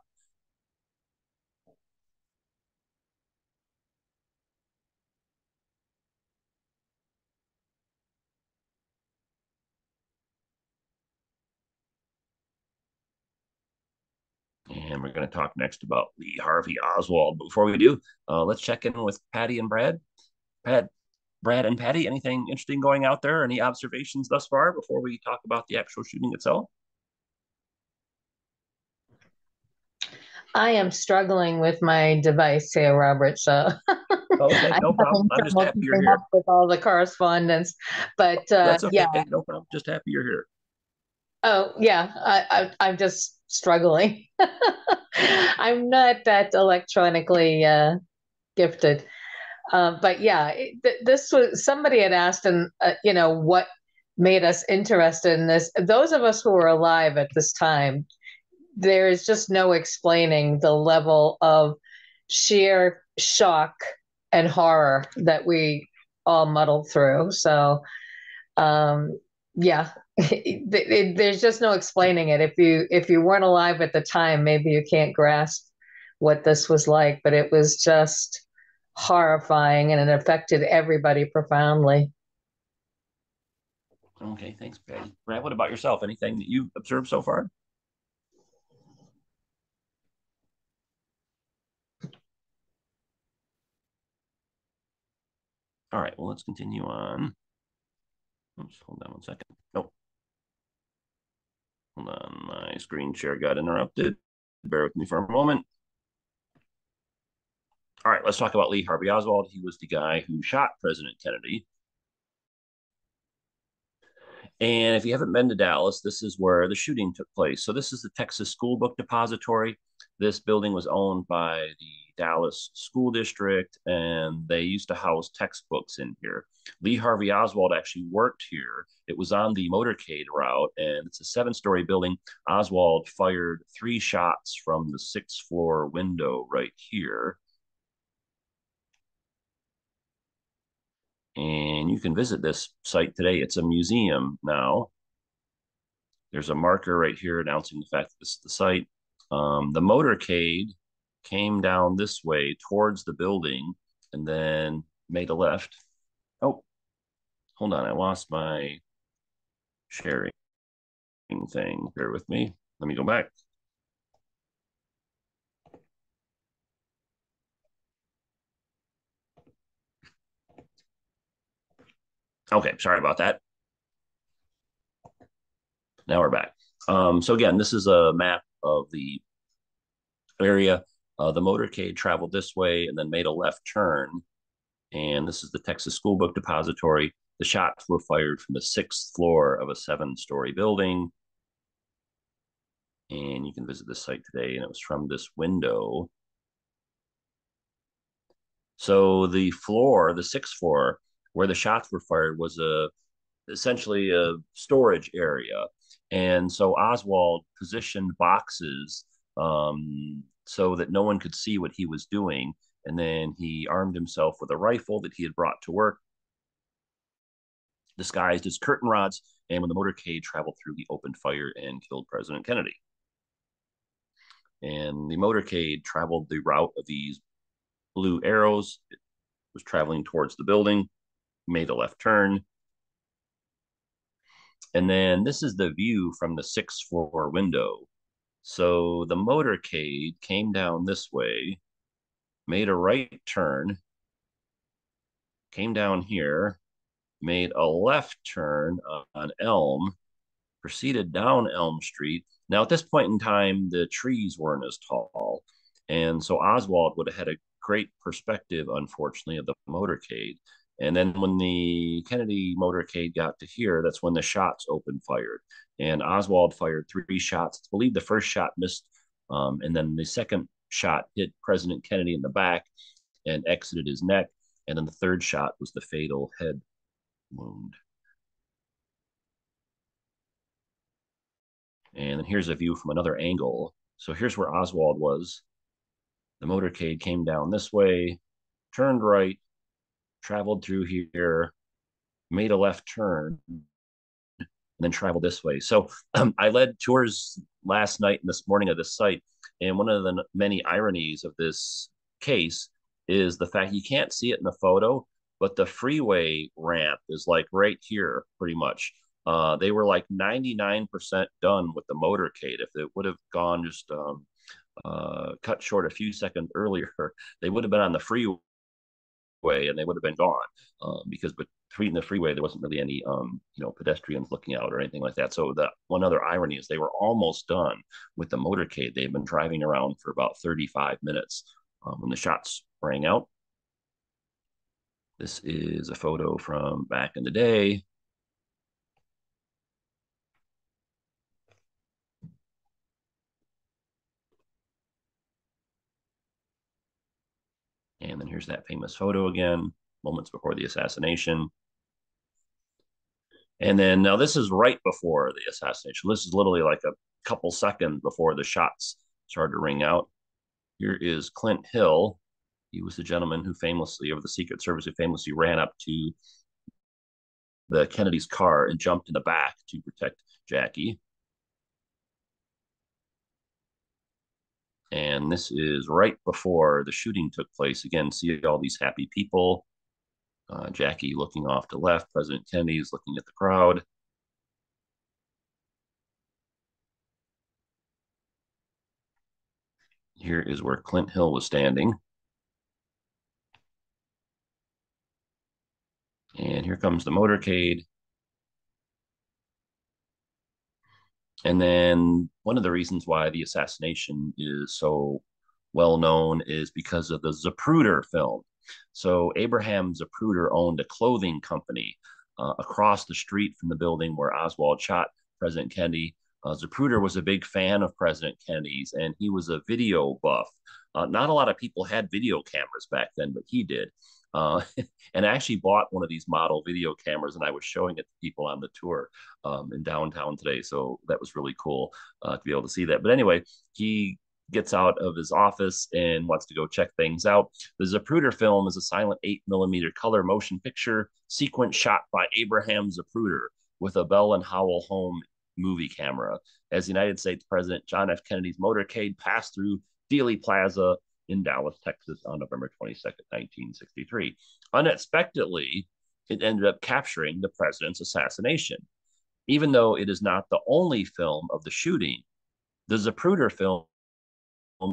And we're going to talk next about Lee Harvey Oswald. Before we do, uh, let's check in with Patty and Brad. Pat, Brad and Patty, anything interesting going out there? Any observations thus far before we talk about the actual shooting itself? I am struggling with my device here, Robert. So okay, no problem. I'm just happy you're here. With all the correspondence, but uh, That's okay. yeah, no problem. Just happy you're here. Oh yeah, I, I I'm just struggling. I'm not that electronically uh, gifted, uh, but yeah, th- this was somebody had asked, and uh, you know what made us interested in this. Those of us who were alive at this time, there is just no explaining the level of sheer shock and horror that we all muddled through. So, um, yeah, there's just no explaining it. If you if you weren't alive at the time, maybe you can't grasp what this was like. But it was just horrifying, and it affected everybody profoundly. Okay, thanks, Brad. Brad, what about yourself? Anything that you've observed so far? All right, well, let's continue on. Oops, hold on one second. Nope. Hold on, my screen share got interrupted. Bear with me for a moment. All right, let's talk about Lee Harvey Oswald. He was the guy who shot President Kennedy. And if you haven't been to Dallas, this is where the shooting took place. So this is the Texas School Book Depository. This building was owned by the Dallas School District, and they used to house textbooks in here. Lee Harvey Oswald actually worked here. It was on the motorcade route, and it's a seven story building. Oswald fired three shots from the sixth floor window right here. And you can visit this site today. It's a museum now. There's a marker right here announcing the fact that this is the site. Um, the motorcade came down this way towards the building and then made a left. Oh, hold on. I lost my sharing thing. Bear with me. Let me go back. Okay, sorry about that. Now we're back. Um, so again, this is a map of the area. Uh, the motorcade traveled this way and then made a left turn. And this is the Texas School Book Depository. The shots were fired from the sixth floor of a seven-story building. And you can visit this site today, and it was from this window. So the floor, the sixth floor, where the shots were fired was a essentially a storage area. And so Oswald positioned boxes um, so that no one could see what he was doing. And then he armed himself with a rifle that he had brought to work, disguised as curtain rods. And when the motorcade traveled through, he opened fire and killed President Kennedy. And the motorcade traveled the route of these blue arrows. It was traveling towards the building, made a left turn. And then this is the view from the sixth floor window. So the motorcade came down this way, made a right turn, came down here, made a left turn on Elm, proceeded down Elm Street. Now, at this point in time, the trees weren't as tall. And so Oswald would have had a great perspective, unfortunately, of the motorcade. And then when the Kennedy motorcade got to here, that's when the shots opened fired. And Oswald fired three shots. I believe the first shot missed, um, and then the second shot hit President Kennedy in the back and exited his neck. And then the third shot was the fatal head wound. And then here's a view from another angle. So here's where Oswald was. The motorcade came down this way, turned right, traveled through here, made a left turn, and then traveled this way. So um, I led tours last night and this morning of this site. And one of the many ironies of this case is the fact you can't see it in the photo, but the freeway ramp is like right here, pretty much. Uh, they were like 99% done with the motorcade. If it would have gone just um, uh, cut short a few seconds earlier, they would have been on the freeway and they would have been gone um, because between the freeway there wasn't really any um, you know pedestrians looking out or anything like that. So the one other irony is they were almost done with the motorcade. They've been driving around for about 35 minutes um, when the shots rang out. This is a photo from back in the day. And then here's that famous photo again, moments before the assassination. And then now this is right before the assassination. This is literally like a couple seconds before the shots started to ring out. Here is Clint Hill. He was the gentleman who famously, over the Secret Service, who famously ran up to the Kennedy's car and jumped in the back to protect Jackie. And this is right before the shooting took place. Again, see all these happy people. Uh, Jackie looking off to left. President Kennedy is looking at the crowd. Here is where Clint Hill was standing. And here comes the motorcade. And then one of the reasons why the assassination is so well known is because of the Zapruder film. So Abraham Zapruder owned a clothing company uh, across the street from the building where Oswald shot President Kennedy. Uh, Zapruder was a big fan of President Kennedy's, and he was a video buff. Uh, not a lot of people had video cameras back then, but he did. Uh, and I actually bought one of these model video cameras and I was showing it to people on the tour um, in downtown today. So that was really cool uh, to be able to see that. But anyway, he gets out of his office and wants to go check things out. The Zapruder film is a silent eight millimeter color motion picture sequence shot by Abraham Zapruder with a Bell and Howell home movie camera as the United States President John F. Kennedy's motorcade passed through Dealey Plaza in Dallas, Texas on November 22, 1963. Unexpectedly, it ended up capturing the president's assassination. Even though it is not the only film of the shooting, the Zapruder film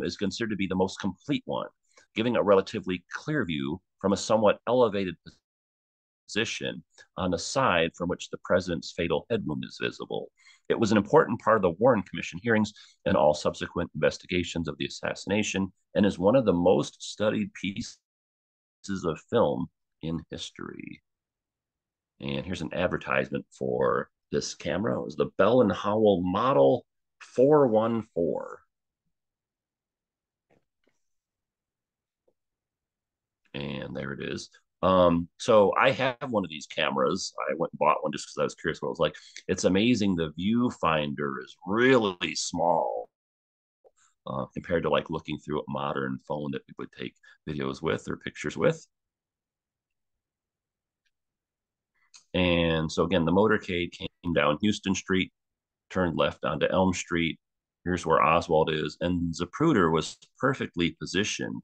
is considered to be the most complete one, giving a relatively clear view from a somewhat elevated position on the side from which the president's fatal head wound is visible. It was an important part of the Warren Commission hearings and all subsequent investigations of the assassination, and is one of the most studied pieces of film in history. And here's an advertisement for this camera. It was the Bell and Howell Model 414. And there it is. Um, so I have one of these cameras. I went and bought one just because I was curious what it was like. It's amazing. The viewfinder is really small uh, compared to like looking through a modern phone that we would take videos with or pictures with. And so again, the motorcade came down Houston Street, turned left onto Elm Street. Here's where Oswald is. And Zapruder was perfectly positioned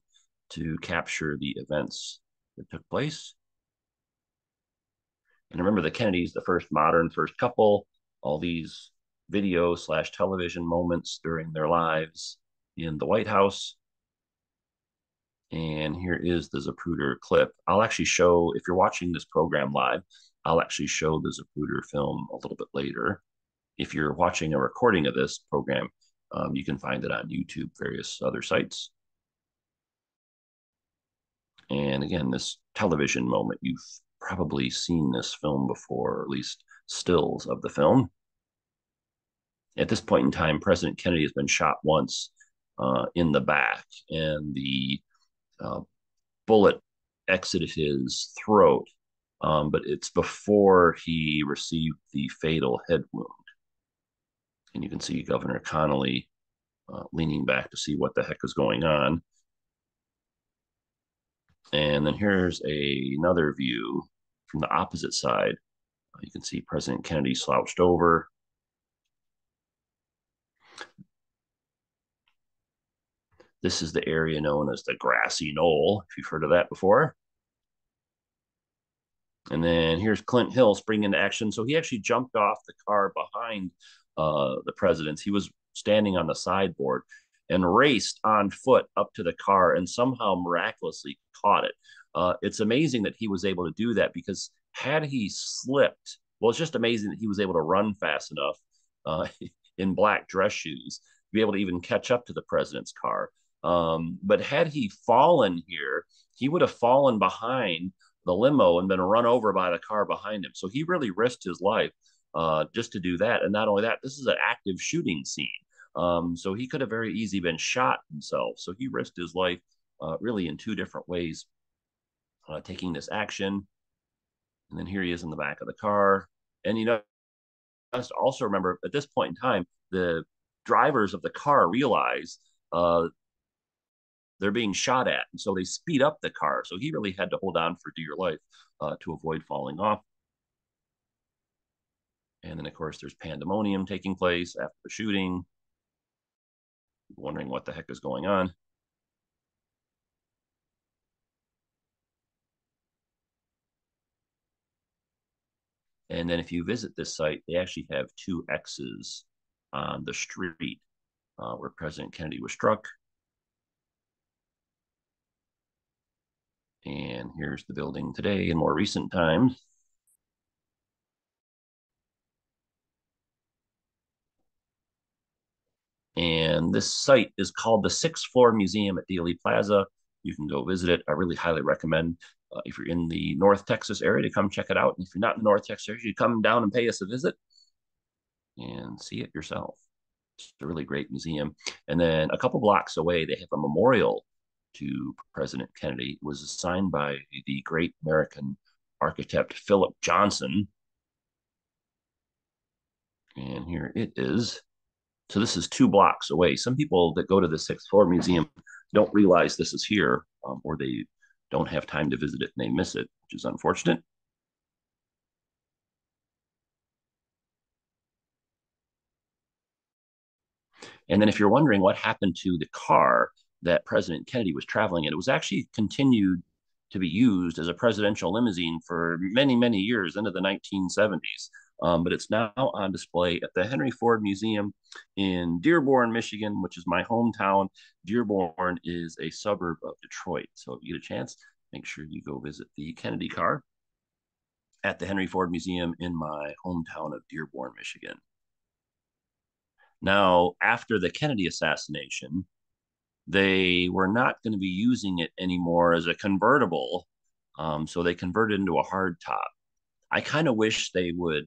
to capture the events that took place. And remember, the Kennedys, the first modern first couple, all these video slash television moments during their lives in the White House. And here is the Zapruder clip. I'll actually show, if you're watching this program live, I'll actually show the Zapruder film a little bit later. If you're watching a recording of this program, um, you can find it on YouTube, various other sites. And again, this television moment, you've probably seen this film before, or at least stills of the film. At this point in time, President Kennedy has been shot once uh, in the back, and the uh, bullet exited his throat, um, but it's before he received the fatal head wound. And you can see Governor Connally uh, leaning back to see what the heck is going on. And then here's a, another view from the opposite side. You can see President Kennedy slouched over. This is the area known as the grassy knoll, if you've heard of that before. And then here's Clint Hill springing into action. So he actually jumped off the car behind uh, the presidents. He was standing on the sideboard and raced on foot up to the car and somehow miraculously caught it. Uh, it's amazing that he was able to do that because had he slipped, well, it's just amazing that he was able to run fast enough uh, in black dress shoes to be able to even catch up to the president's car. Um, but had he fallen here, he would have fallen behind the limo and been run over by the car behind him. So he really risked his life uh, just to do that. And not only that, this is an active shooting scene. Um, so he could have very easily been shot himself. So he risked his life uh, really in two different ways, uh, taking this action. And then here he is in the back of the car. And you know, must also remember at this point in time, the drivers of the car realize uh, they're being shot at. And so they speed up the car. So he really had to hold on for dear life uh, to avoid falling off. And then, of course, there's pandemonium taking place after the shooting. Wondering what the heck is going on. And then if you visit this site, they actually have two X's on the street uh, where President Kennedy was struck. And here's the building today in more recent times. And this site is called the Sixth Floor Museum at Dealey Plaza. You can go visit it. I really highly recommend uh, if you're in the North Texas area to come check it out. And if you're not in the North Texas area, you come down and pay us a visit and see it yourself. It's a really great museum. And then a couple blocks away, they have a memorial to President Kennedy. It was assigned by the great American architect Philip Johnson. And here it is. So this is two blocks away. Some people that go to the sixth floor museum don't realize this is here, um, or they don't have time to visit it and they miss it, which is unfortunate. And then if you're wondering what happened to the car that President Kennedy was traveling in, it was actually continued to be used as a presidential limousine for many, many years into the 1970s. Um, but it's now on display at the Henry Ford Museum in Dearborn, Michigan, which is my hometown. Dearborn is a suburb of Detroit. So if you get a chance, make sure you go visit the Kennedy car at the Henry Ford Museum in my hometown of Dearborn, Michigan. Now, after the Kennedy assassination, they were not going to be using it anymore as a convertible. Um, so they converted into a hard top. I kind of wish they would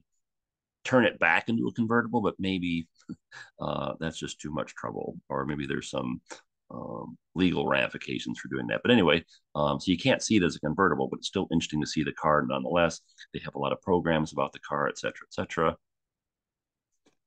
turn it back into a convertible, but maybe uh, that's just too much trouble, or maybe there's some um, legal ramifications for doing that. But anyway, um, so you can't see it as a convertible, but it's still interesting to see the car nonetheless. They have a lot of programs about the car, et cetera, et cetera.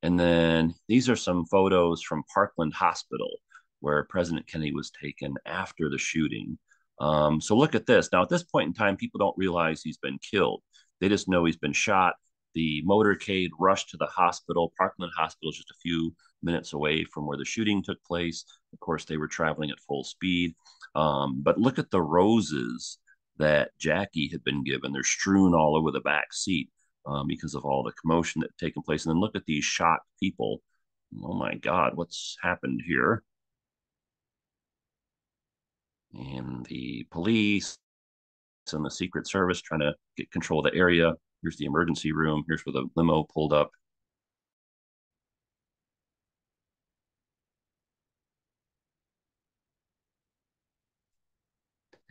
And then these are some photos from Parkland Hospital where President Kennedy was taken after the shooting. Um, so look at this. Now, at this point in time, people don't realize he's been killed. They just know he's been shot. The motorcade rushed to the hospital. Parkland Hospital is just a few minutes away from where the shooting took place. Of course, they were traveling at full speed. Um, but look at the roses that Jackie had been given. They're strewn all over the back seat um, because of all the commotion that had taken place. And then look at these shocked people. Oh my God, what's happened here? And the police and the Secret Service trying to get control of the area. Here's the emergency room. Here's where the limo pulled up.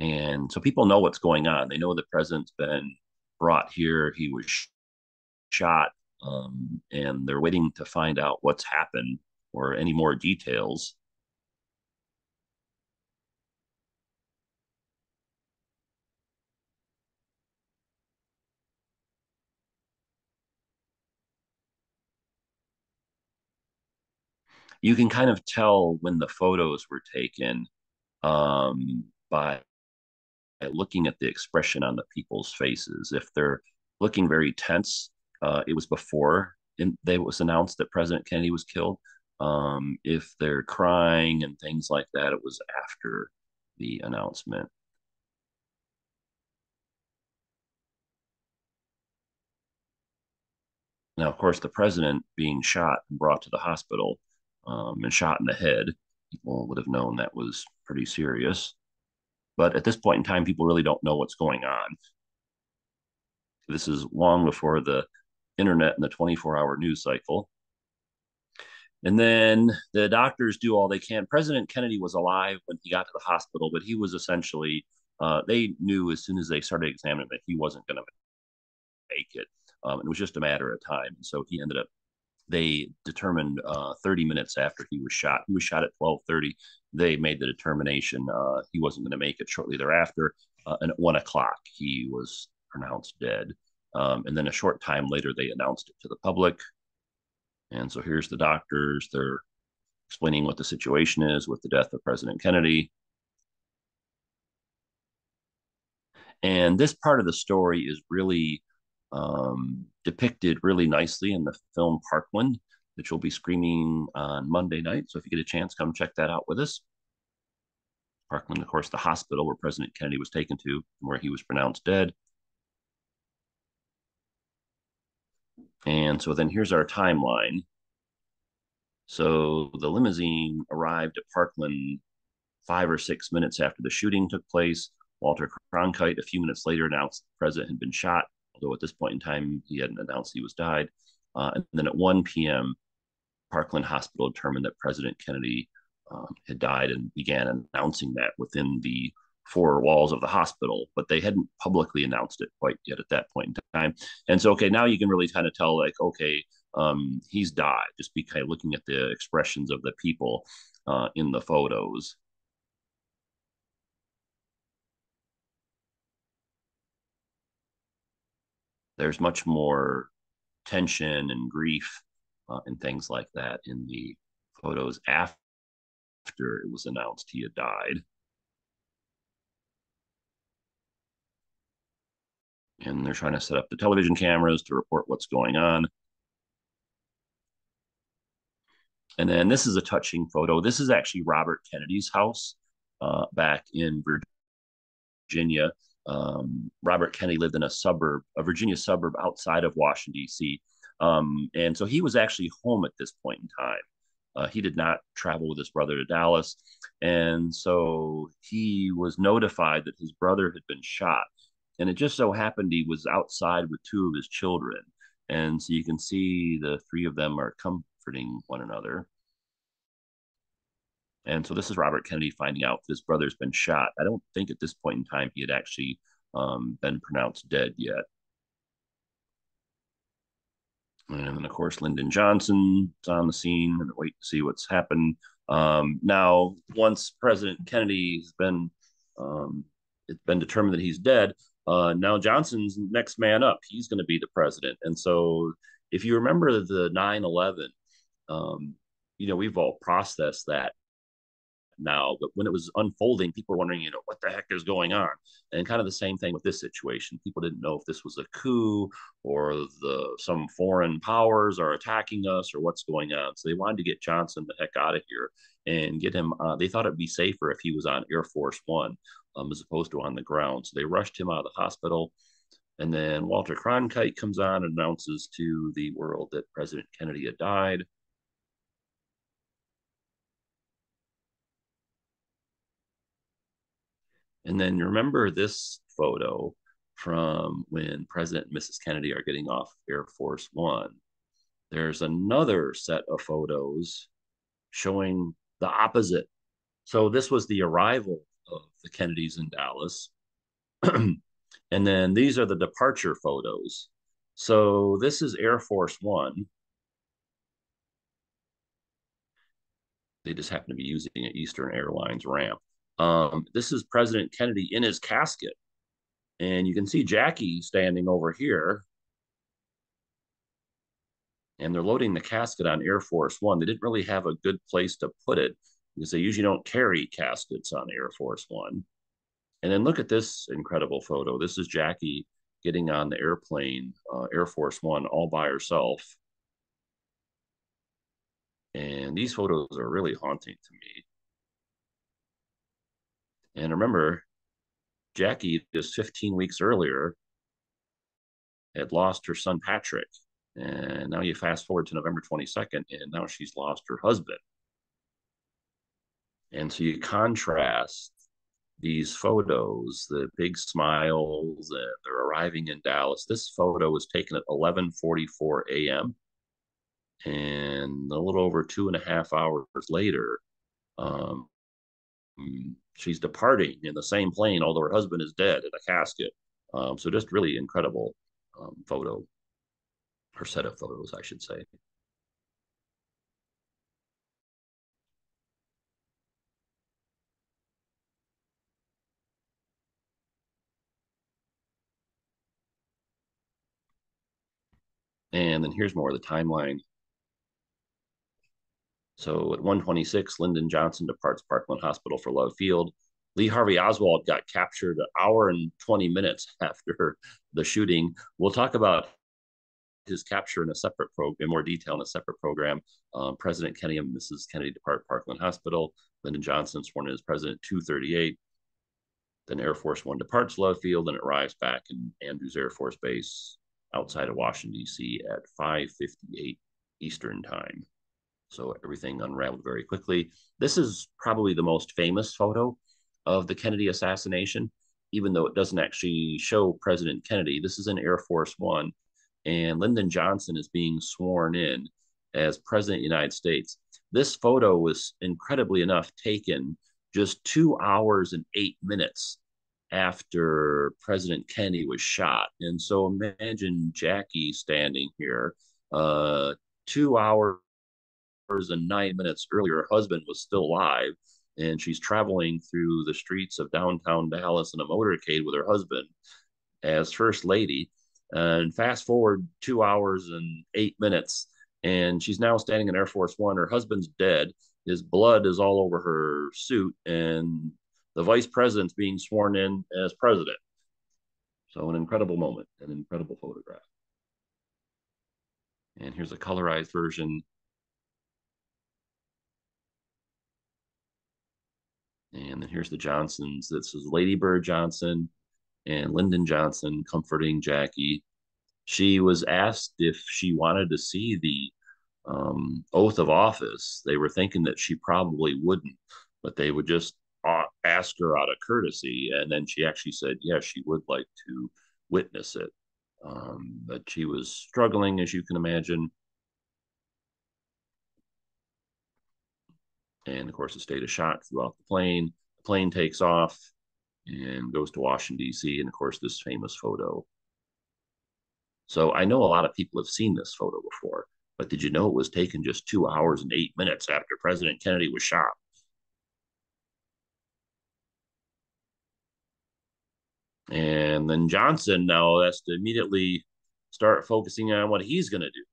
And so people know what's going on. They know the president's been brought here. He was sh- shot, um, and they're waiting to find out what's happened or any more details. You can kind of tell when the photos were taken um, by looking at the expression on the people's faces. If they're looking very tense, uh, it was before in, they was announced that President Kennedy was killed. Um, if they're crying and things like that, it was after the announcement. Now, of course, the president being shot and brought to the hospital um, and shot in the head. people would have known that was pretty serious. But at this point in time, people really don't know what's going on. This is long before the internet and the 24 hour news cycle. And then the doctors do all they can. President Kennedy was alive when he got to the hospital, but he was essentially, uh, they knew as soon as they started examining that he wasn't going to make it. Um, it was just a matter of time. So he ended up they determined uh, 30 minutes after he was shot. He was shot at 12:30. They made the determination uh, he wasn't going to make it shortly thereafter. Uh, and at one o'clock, he was pronounced dead. Um, and then a short time later, they announced it to the public. And so here's the doctors. They're explaining what the situation is with the death of President Kennedy. And this part of the story is really um, depicted really nicely in the film Parkland, which will be screening on Monday night. So if you get a chance, come check that out with us. Parkland, of course, the hospital where President Kennedy was taken to, where he was pronounced dead. And so then here's our timeline. So the limousine arrived at Parkland five or six minutes after the shooting took place. Walter Cronkite, a few minutes later, announced the president had been shot although at this point in time he hadn't announced he was died. Uh, and then at 1 p.m., Parkland Hospital determined that President Kennedy um, had died and began announcing that within the four walls of the hospital, but they hadn't publicly announced it quite yet at that point in time. And so, okay, now you can really kind of tell, like, okay, um, he's died, just be kind of looking at the expressions of the people uh, in the photos. There's much more tension and grief uh, and things like that in the photos after it was announced he had died. And they're trying to set up the television cameras to report what's going on. And then this is a touching photo. This is actually Robert Kennedy's house uh, back in Virginia um, Robert Kennedy lived in a suburb, a Virginia suburb outside of Washington, D.C. Um, and so he was actually home at this point in time. Uh, he did not travel with his brother to Dallas. And so he was notified that his brother had been shot. And it just so happened he was outside with two of his children. And so you can see the three of them are comforting one another. And so this is Robert Kennedy finding out his brother's been shot. I don't think at this point in time he had actually um, been pronounced dead yet. And then, of course, Lyndon Johnson's on the scene and wait to see what's happened. Um, now, once President Kennedy has been, um, it's been determined that he's dead, uh, now Johnson's next man up. He's going to be the president. And so, if you remember the 9 11, um, you know, we've all processed that now. But when it was unfolding, people were wondering, you know, what the heck is going on? And kind of the same thing with this situation. People didn't know if this was a coup or the some foreign powers are attacking us or what's going on. So they wanted to get Johnson the heck out of here and get him. Uh, they thought it'd be safer if he was on Air Force One um, as opposed to on the ground. So they rushed him out of the hospital. And then Walter Cronkite comes on and announces to the world that President Kennedy had died. And then remember this photo from when President and Mrs. Kennedy are getting off Air Force One. There's another set of photos showing the opposite. So this was the arrival of the Kennedys in Dallas. and then these are the departure photos. So this is Air Force One. They just happen to be using an Eastern Airlines ramp. Um, this is President Kennedy in his casket. And you can see Jackie standing over here. And they're loading the casket on Air Force One. They didn't really have a good place to put it because they usually don't carry caskets on Air Force One. And then look at this incredible photo. This is Jackie getting on the airplane, uh, Air Force One, all by herself. And these photos are really haunting to me. And remember, Jackie just 15 weeks earlier had lost her son Patrick. And now you fast forward to November 22nd, and now she's lost her husband. And so you contrast these photos, the big smiles, and they're arriving in Dallas. This photo was taken at 11:44 a.m. And a little over two and a half hours later, um, she's departing in the same plane, although her husband is dead in a casket. Um, so just really incredible um, photo, her set of photos, I should say. And then here's more of the timeline. So at 126, Lyndon Johnson departs Parkland Hospital for Love Field. Lee Harvey Oswald got captured an hour and 20 minutes after the shooting. We'll talk about his capture in a separate program, in more detail in a separate program. Um, president Kennedy and Mrs. Kennedy depart Parkland Hospital. Lyndon Johnson sworn in as president 238. Then Air Force One departs Love Field and arrives back in Andrews Air Force Base outside of Washington, D.C. at 5.58 Eastern Time. So everything unraveled very quickly. This is probably the most famous photo of the Kennedy assassination, even though it doesn't actually show President Kennedy. This is in Air Force One, and Lyndon Johnson is being sworn in as President of the United States. This photo was incredibly enough taken just two hours and eight minutes after President Kennedy was shot. And so imagine Jackie standing here, uh, two hours and nine minutes earlier. Her husband was still alive, and she's traveling through the streets of downtown Dallas in a motorcade with her husband as First Lady. Uh, and fast forward two hours and eight minutes, and she's now standing in Air Force One. Her husband's dead. His blood is all over her suit, and the vice president's being sworn in as president. So, an incredible moment, an incredible photograph. And here's a colorized version. And then here's the Johnsons. This is Lady Bird Johnson and Lyndon Johnson comforting Jackie. She was asked if she wanted to see the um, oath of office. They were thinking that she probably wouldn't, but they would just ask her out of courtesy, and then she actually said, yes, she would like to witness it. Um, but she was struggling, as you can imagine. And of course, a state of shock throughout the plane. The plane takes off and goes to Washington, D.C., and of course, this famous photo. So I know a lot of people have seen this photo before, but did you know it was taken just two hours and eight minutes after President Kennedy was shot? And then Johnson now has to immediately start focusing on what he's going to do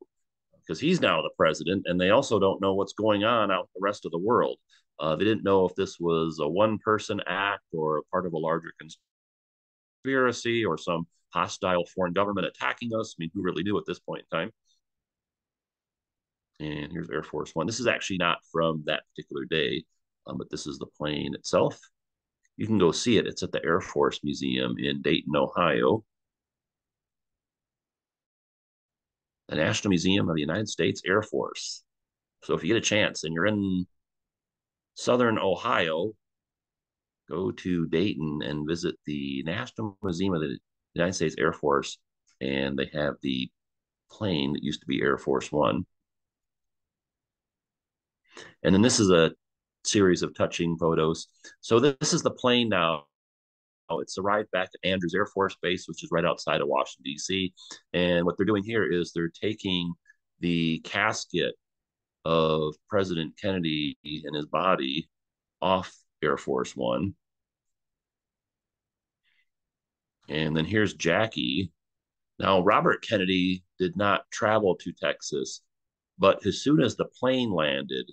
because he's now the president, and they also don't know what's going on out the rest of the world. Uh, they didn't know if this was a one person act or part of a larger conspiracy or some hostile foreign government attacking us. I mean, who really knew at this point in time? And here's Air Force One. This is actually not from that particular day, um, but this is the plane itself you can go see it. It's at the Air Force Museum in Dayton, Ohio. The National Museum of the United States Air Force. So if you get a chance and you're in Southern Ohio, go to Dayton and visit the National Museum of the United States Air Force. And they have the plane that used to be Air Force One. And then this is a series of touching photos. So this is the plane now. Oh, it's arrived back at Andrews Air Force Base, which is right outside of Washington, D.C. And what they're doing here is they're taking the casket of President Kennedy and his body off Air Force One. And then here's Jackie. Now, Robert Kennedy did not travel to Texas, but as soon as the plane landed,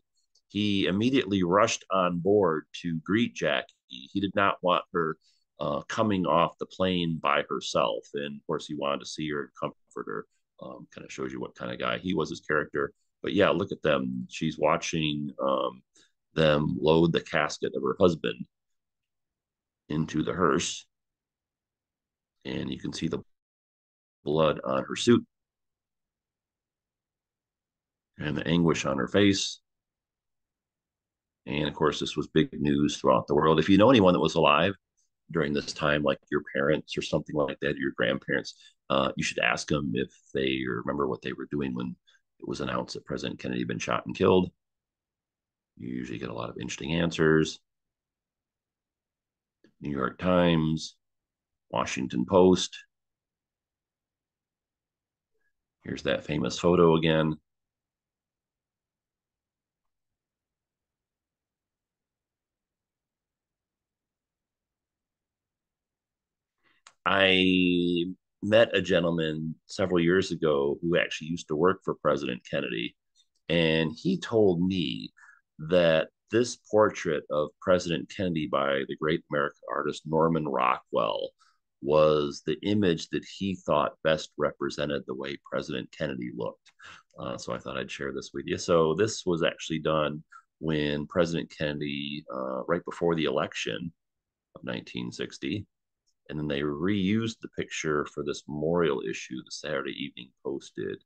he immediately rushed on board to greet Jackie. He did not want her uh, coming off the plane by herself. And of course, he wanted to see her and comfort her. Um, kind of shows you what kind of guy he was, his character. But yeah, look at them. She's watching um, them load the casket of her husband into the hearse. And you can see the blood on her suit and the anguish on her face. And of course, this was big news throughout the world. If you know anyone that was alive during this time, like your parents or something like that, your grandparents, uh, you should ask them if they remember what they were doing when it was announced that President Kennedy had been shot and killed. You usually get a lot of interesting answers. New York Times, Washington Post. Here's that famous photo again. I met a gentleman several years ago who actually used to work for President Kennedy. And he told me that this portrait of President Kennedy by the great American artist Norman Rockwell was the image that he thought best represented the way President Kennedy looked. Uh, so I thought I'd share this with you. So this was actually done when President Kennedy, uh, right before the election of 1960, and then they reused the picture for this memorial issue the Saturday Evening Post did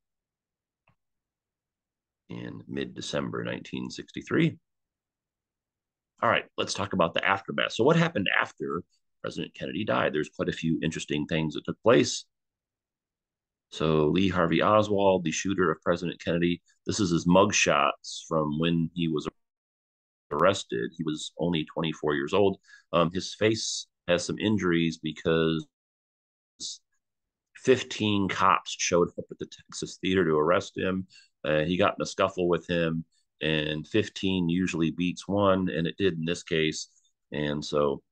in mid December 1963. All right, let's talk about the aftermath. So, what happened after President Kennedy died? There's quite a few interesting things that took place. So, Lee Harvey Oswald, the shooter of President Kennedy, this is his mugshots from when he was arrested. He was only 24 years old. Um, his face has some injuries because 15 cops showed up at the Texas Theater to arrest him. Uh, he got in a scuffle with him, and 15 usually beats one, and it did in this case. And so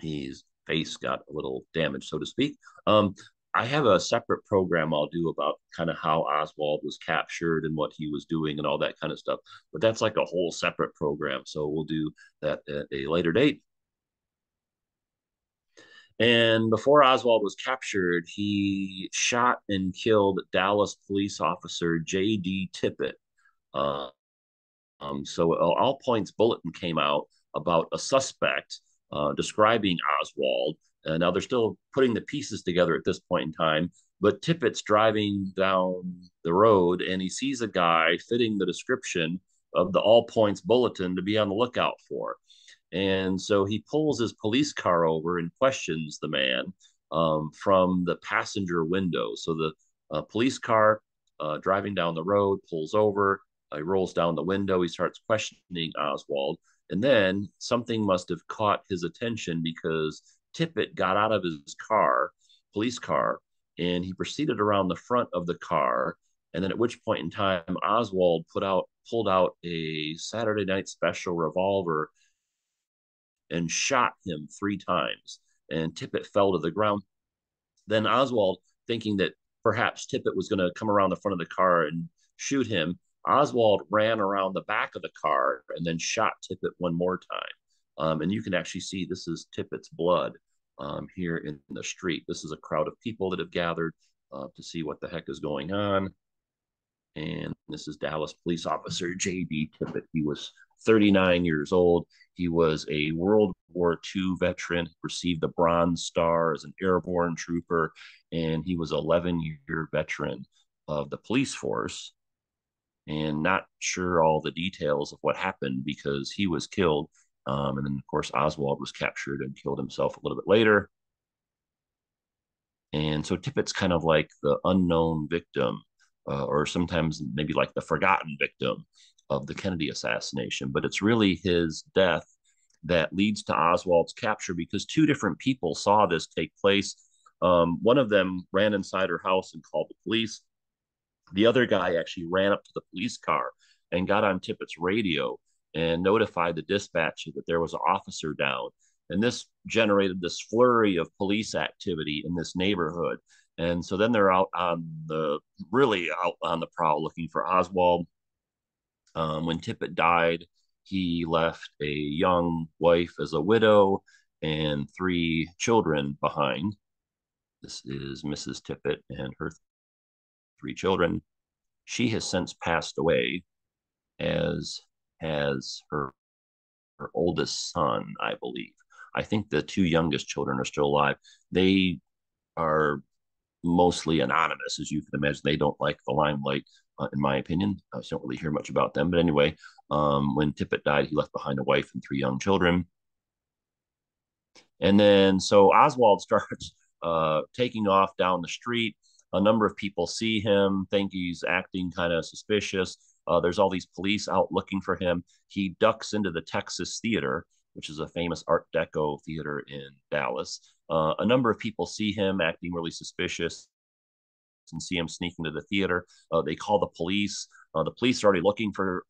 his face got a little damaged, so to speak. Um, I have a separate program I'll do about kind of how Oswald was captured and what he was doing and all that kind of stuff. But that's like a whole separate program. So we'll do that at a later date. And before Oswald was captured, he shot and killed Dallas police officer J.D. Tippit. Uh, um, so All Points Bulletin came out about a suspect uh, describing Oswald. Uh, now they're still putting the pieces together at this point in time, but Tippit's driving down the road and he sees a guy fitting the description of the All Points Bulletin to be on the lookout for. And so he pulls his police car over and questions the man um, from the passenger window. So the uh, police car uh, driving down the road pulls over. Uh, he rolls down the window. He starts questioning Oswald. And then something must have caught his attention because Tippit got out of his car, police car, and he proceeded around the front of the car. And then at which point in time, Oswald put out pulled out a Saturday night special revolver and shot him three times. And Tippit fell to the ground. Then Oswald, thinking that perhaps Tippit was going to come around the front of the car and shoot him, Oswald ran around the back of the car and then shot Tippit one more time. Um, and you can actually see this is Tippit's blood um, here in the street. This is a crowd of people that have gathered uh, to see what the heck is going on. And this is Dallas police officer J.D. Tippit. He was 39 years old. He was a World War II veteran, received the Bronze Star as an airborne trooper, and he was 11 year veteran of the police force. And not sure all the details of what happened because he was killed. Um, and then, of course, Oswald was captured and killed himself a little bit later. And so Tippit's kind of like the unknown victim, uh, or sometimes maybe like the forgotten victim of the Kennedy assassination, but it's really his death that leads to Oswald's capture because two different people saw this take place. Um, one of them ran inside her house and called the police. The other guy actually ran up to the police car and got on Tippit's radio and notified the dispatcher that there was an officer down. And this generated this flurry of police activity in this neighborhood. And so then they're out on the really out on the prowl looking for Oswald. Um, when Tippit died, he left a young wife as a widow and three children behind. This is Mrs. Tippit and her three children. She has since passed away, as has her, her oldest son, I believe. I think the two youngest children are still alive. They are mostly anonymous, as you can imagine. They don't like the limelight uh, in my opinion. I don't really hear much about them. But anyway, Um, when Tippit died, he left behind a wife and three young children. And then so Oswald starts uh, taking off down the street. A number of people see him, think he's acting kind of suspicious. Uh, there's all these police out looking for him. He ducks into the Texas Theater, which is a famous Art Deco theater in Dallas. Uh, a number of people see him acting really suspicious and see him sneaking to the theater. Uh, they call the police. Uh, the police are already looking for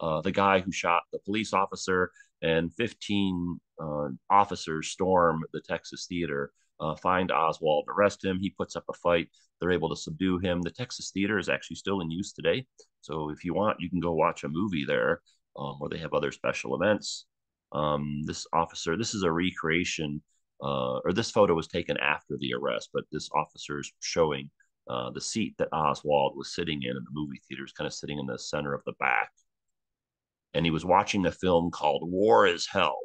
uh, the guy who shot the police officer, and 15 uh, officers storm the Texas theater, uh, find Oswald, arrest him. He puts up a fight. They're able to subdue him. The Texas theater is actually still in use today. So if you want, you can go watch a movie there um, where they have other special events. Um, this officer, this is a recreation, uh, or this photo was taken after the arrest, but this officer is showing uh, the seat that Oswald was sitting in in the movie theater is kind of sitting in the center of the back. And he was watching a film called War is Hell.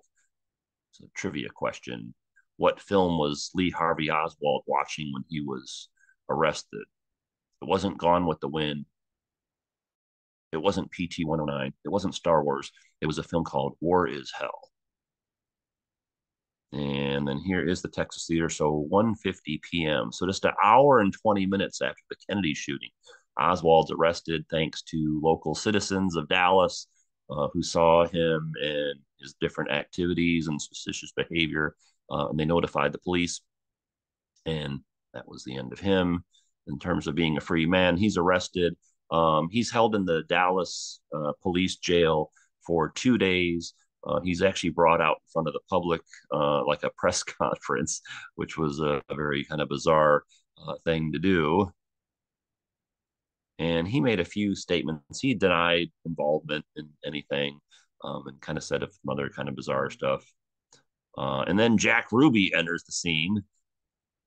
It's a trivia question. What film was Lee Harvey Oswald watching when he was arrested? It wasn't Gone with the Wind. It wasn't PT 109. It wasn't Star Wars. It was a film called War is Hell. And then here is the Texas Theater. So 1:50 p.m. So just an hour and 20 minutes after the Kennedy shooting, Oswald's arrested thanks to local citizens of Dallas uh, who saw him and his different activities and suspicious behavior, uh, and they notified the police. And that was the end of him in terms of being a free man. He's arrested. Um, he's held in the Dallas uh, police jail for two days. Uh, he's actually brought out in front of the public uh, like a press conference, which was a, a very kind of bizarre uh, thing to do. And he made a few statements. He denied involvement in anything um, and kind of said some other kind of bizarre stuff. Uh, and then Jack Ruby enters the scene.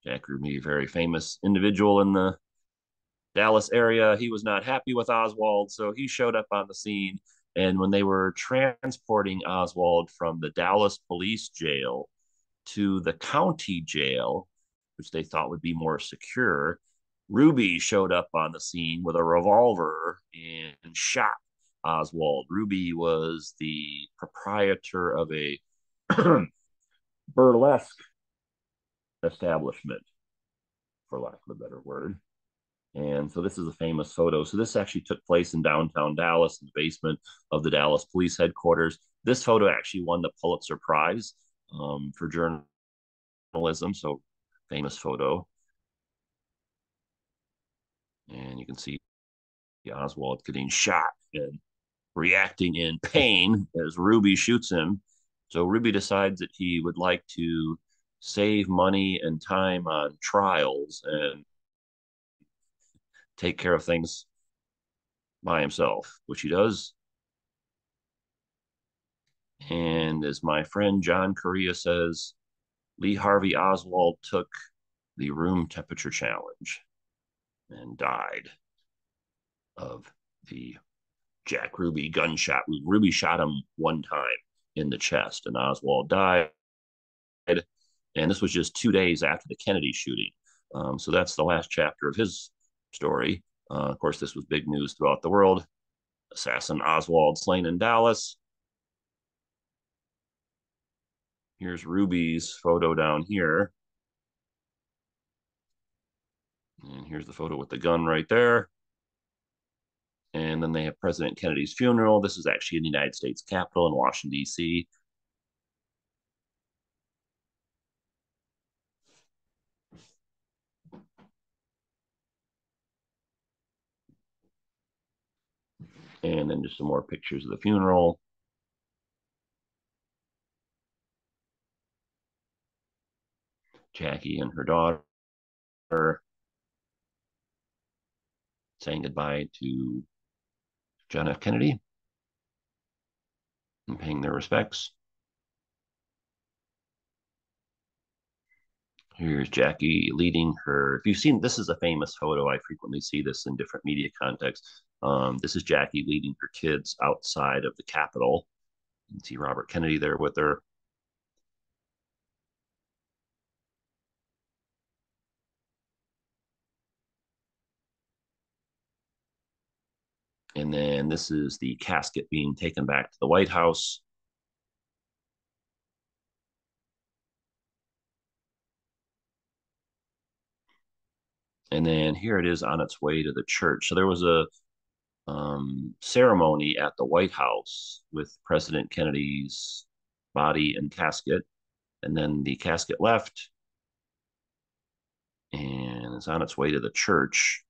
Jack Ruby, a very famous individual in the Dallas area. He was not happy with Oswald, so he showed up on the scene and when they were transporting Oswald from the Dallas police jail to the county jail, which they thought would be more secure, Ruby showed up on the scene with a revolver and shot Oswald. Ruby was the proprietor of a burlesque establishment, for lack of a better word. And so this is a famous photo. So this actually took place in downtown Dallas in the basement of the Dallas police headquarters. This photo actually won the Pulitzer Prize um, for journalism. So famous photo. And you can see Oswald getting shot and reacting in pain as Ruby shoots him. So Ruby decides that he would like to save money and time on trials and take care of things by himself, which he does. And as my friend John Correa says, Lee Harvey Oswald took the room temperature challenge and died of the Jack Ruby gunshot. Ruby shot him one time in the chest, and Oswald died. And this was just two days after the Kennedy shooting. Um, so that's the last chapter of his story. Uh, of course, this was big news throughout the world. Assassin Oswald slain in Dallas. Here's Ruby's photo down here. And here's the photo with the gun right there. And then they have President Kennedy's funeral. This is actually in the United States Capitol in Washington, D.C. and then just some more pictures of the funeral. Jackie and her daughter saying goodbye to John F. Kennedy and paying their respects. Here's Jackie leading her. If you've seen, this is a famous photo. I frequently see this in different media contexts. Um, this is Jackie leading her kids outside of the Capitol. You can see Robert Kennedy there with her. And then this is the casket being taken back to the White House. And then here it is on its way to the church. So there was a um, ceremony at the White House with President Kennedy's body and casket. And then the casket left and it's on its way to the church.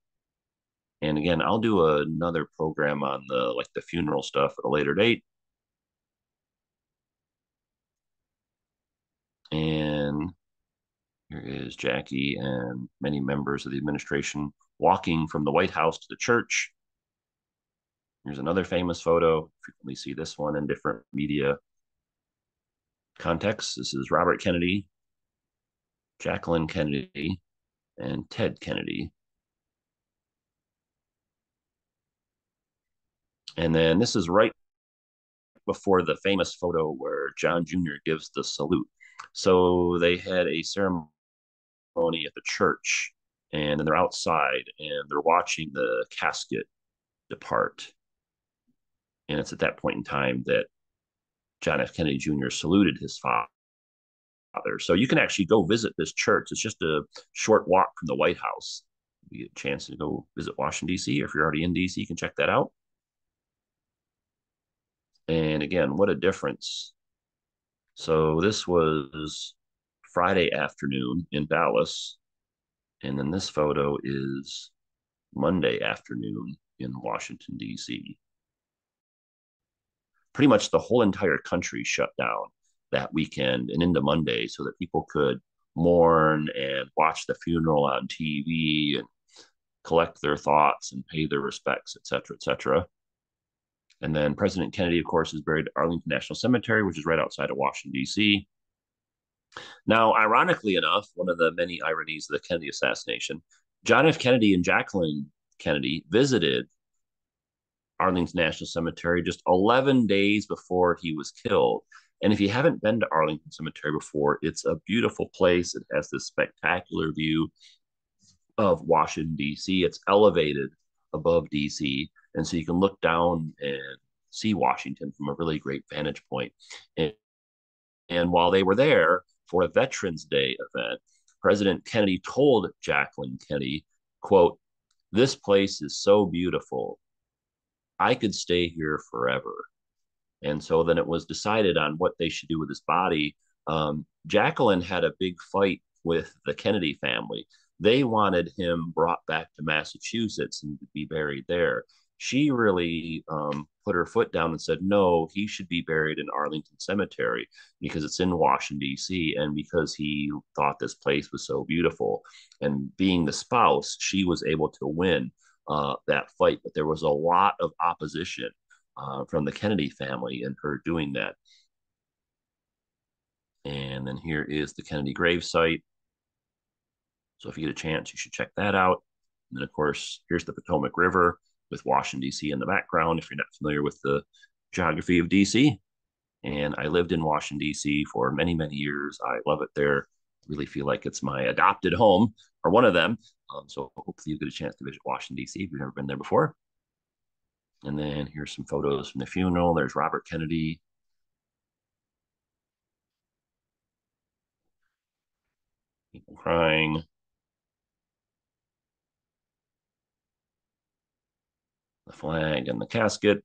And again, I'll do another program on the like the funeral stuff at a later date. And here is Jackie and many members of the administration walking from the White House to the church. Here's another famous photo. Frequently see this one in different media contexts. This is Robert Kennedy, Jacqueline Kennedy, and Ted Kennedy. And then this is right before the famous photo where John Jr. gives the salute. So they had a ceremony at the church, and then they're outside and they're watching the casket depart. And it's at that point in time that John F. Kennedy Jr. saluted his father. So you can actually go visit this church. It's just a short walk from the White House. You get a chance to go visit Washington, D.C. Or if you're already in D.C., you can check that out. And again, what a difference. So this was Friday afternoon in Dallas. And then this photo is Monday afternoon in Washington, D.C. Pretty much the whole entire country shut down that weekend and into Monday so that people could mourn and watch the funeral on TV and collect their thoughts and pay their respects, et cetera, et cetera. And then President Kennedy, of course, is buried at Arlington National Cemetery, which is right outside of Washington, D.C. Now, ironically enough, one of the many ironies of the Kennedy assassination, John F. Kennedy and Jacqueline Kennedy visited Arlington National Cemetery just 11 days before he was killed. And if you haven't been to Arlington Cemetery before, it's a beautiful place. It has this spectacular view of Washington, D.C. It's elevated above D.C. And so you can look down and see Washington from a really great vantage point. And, and while they were there for a Veterans Day event, President Kennedy told Jacqueline Kennedy, quote, this place is so beautiful. I could stay here forever. And so then it was decided on what they should do with his body. Um, Jacqueline had a big fight with the Kennedy family. They wanted him brought back to Massachusetts and to be buried there. She really um, put her foot down and said, no, he should be buried in Arlington Cemetery because it's in Washington, D.C., and because he thought this place was so beautiful. And being the spouse, she was able to win uh, that fight, but there was a lot of opposition uh, from the Kennedy family and her doing that. And then here is the Kennedy gravesite. So if you get a chance, you should check that out. And then, of course, here's the Potomac River with Washington, D.C. in the background, if you're not familiar with the geography of D.C. And I lived in Washington, D.C. for many, many years. I love it there. Really feel like it's my adopted home or one of them. Um, so hopefully you get a chance to visit Washington, D.C. if you've never been there before. And then here's some photos from the funeral. There's Robert Kennedy. People crying. The flag and the casket.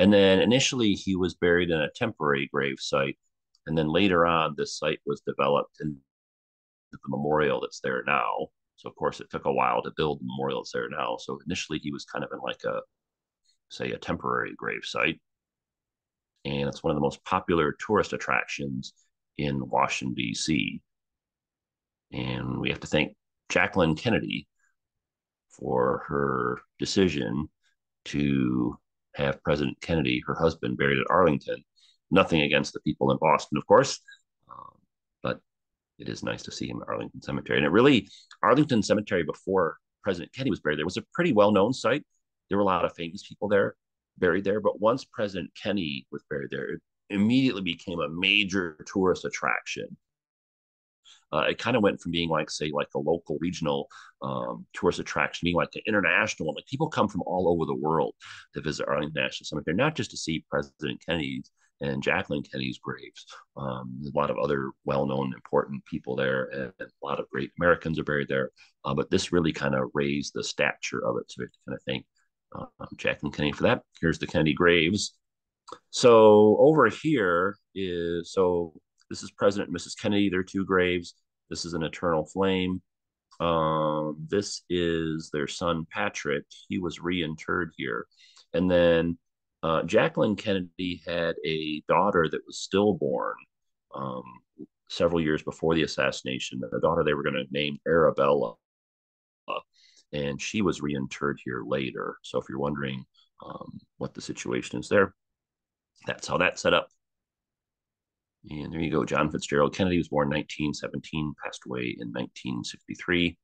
And then initially he was buried in a temporary grave site. And then later on, this site was developed into the memorial that's there now. So of course it took a while to build memorials there now. So initially he was kind of in like a say a temporary grave site. And it's one of the most popular tourist attractions in Washington, D.C. And we have to thank Jacqueline Kennedy for her decision to have President Kennedy, her husband, buried at Arlington. Nothing against the people in Boston, of course, um, but it is nice to see him at Arlington Cemetery. And it really, Arlington Cemetery before President Kennedy was buried there was a pretty well known site. There were a lot of famous people there buried there. But once President Kennedy was buried there, it immediately became a major tourist attraction. Uh, it kind of went from being like, say, like a local regional um, tourist attraction, being like an international one. Like people come from all over the world to visit Arlington National Cemetery, not just to see President Kennedy's and Jacqueline Kennedy's graves. Um, a lot of other well-known, important people there, and, and a lot of great Americans are buried there. Uh, but this really kind of raised the stature of it. So we have to kind of thank um, Jacqueline Kennedy for that. Here's the Kennedy graves. So over here is so this is President and Mrs. Kennedy, their two graves. This is an eternal flame. Um, this is their son Patrick. He was reinterred here, and then uh, Jacqueline Kennedy had a daughter that was stillborn um, several years before the assassination. A daughter they were going to name Arabella, and she was reinterred here later. So if you're wondering um, what the situation is there, that's how that's set up. And there you go. John Fitzgerald Kennedy was born 1917, passed away in 1963.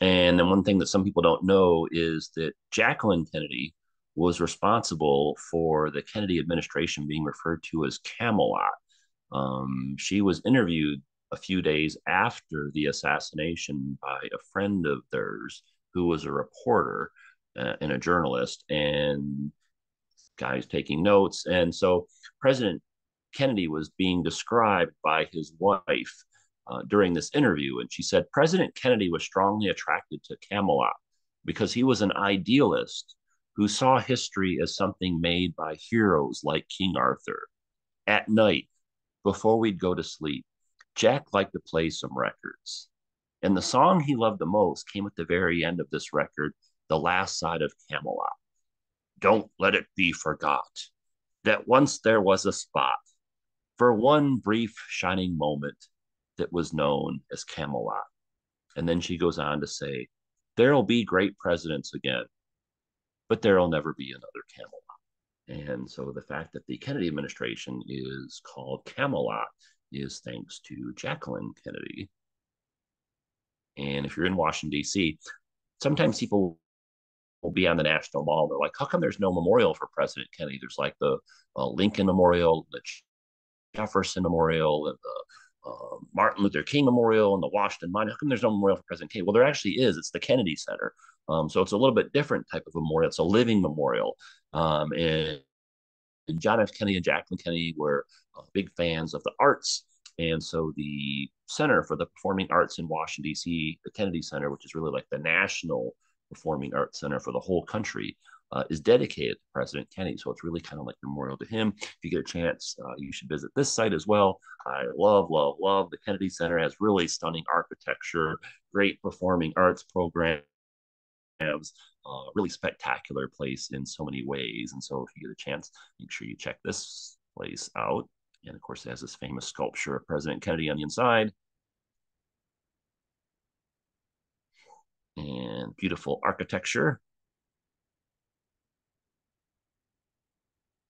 And then one thing that some people don't know is that Jacqueline Kennedy was responsible for the Kennedy administration being referred to as Camelot. Um, she was interviewed a few days after the assassination by a friend of theirs who was a reporter uh, and a journalist, and guys taking notes. And so President Kennedy was being described by his wife uh, during this interview. And she said President Kennedy was strongly attracted to Camelot because he was an idealist who saw history as something made by heroes like King Arthur. At night, before we'd go to sleep, Jack liked to play some records. And the song he loved the most came at the very end of this record, The Last Side of Camelot. Don't let it be forgot that once there was a spot for one brief shining moment that was known as Camelot. And then she goes on to say, There'll be great presidents again, but there'll never be another Camelot. And so the fact that the Kennedy administration is called Camelot is thanks to Jacqueline Kennedy. And if you're in Washington, D.C., sometimes people will be on the National Mall. They're like, how come there's no memorial for President Kennedy? There's like the uh, Lincoln Memorial, the Jefferson Memorial, and the uh, Martin Luther King Memorial and the Washington Monument. How come there's no memorial for President Kennedy? Well, there actually is. It's the Kennedy Center. Um, so it's a little bit different type of memorial. It's a living memorial. Um, and, and, John F. Kennedy and Jacqueline Kennedy were uh, big fans of the arts. And so the Center for the Performing Arts in Washington, D.C., the Kennedy Center, which is really like the national performing arts center for the whole country, uh, is dedicated to President Kennedy. So it's really kind of like memorial to him. If you get a chance, uh, you should visit this site as well. I love, love, love the Kennedy Center. Has really stunning architecture, great performing arts programs. Uh, really spectacular place in so many ways. And so if you get a chance, make sure you check this place out. And of course, it has this famous sculpture of President Kennedy on the inside. And beautiful architecture.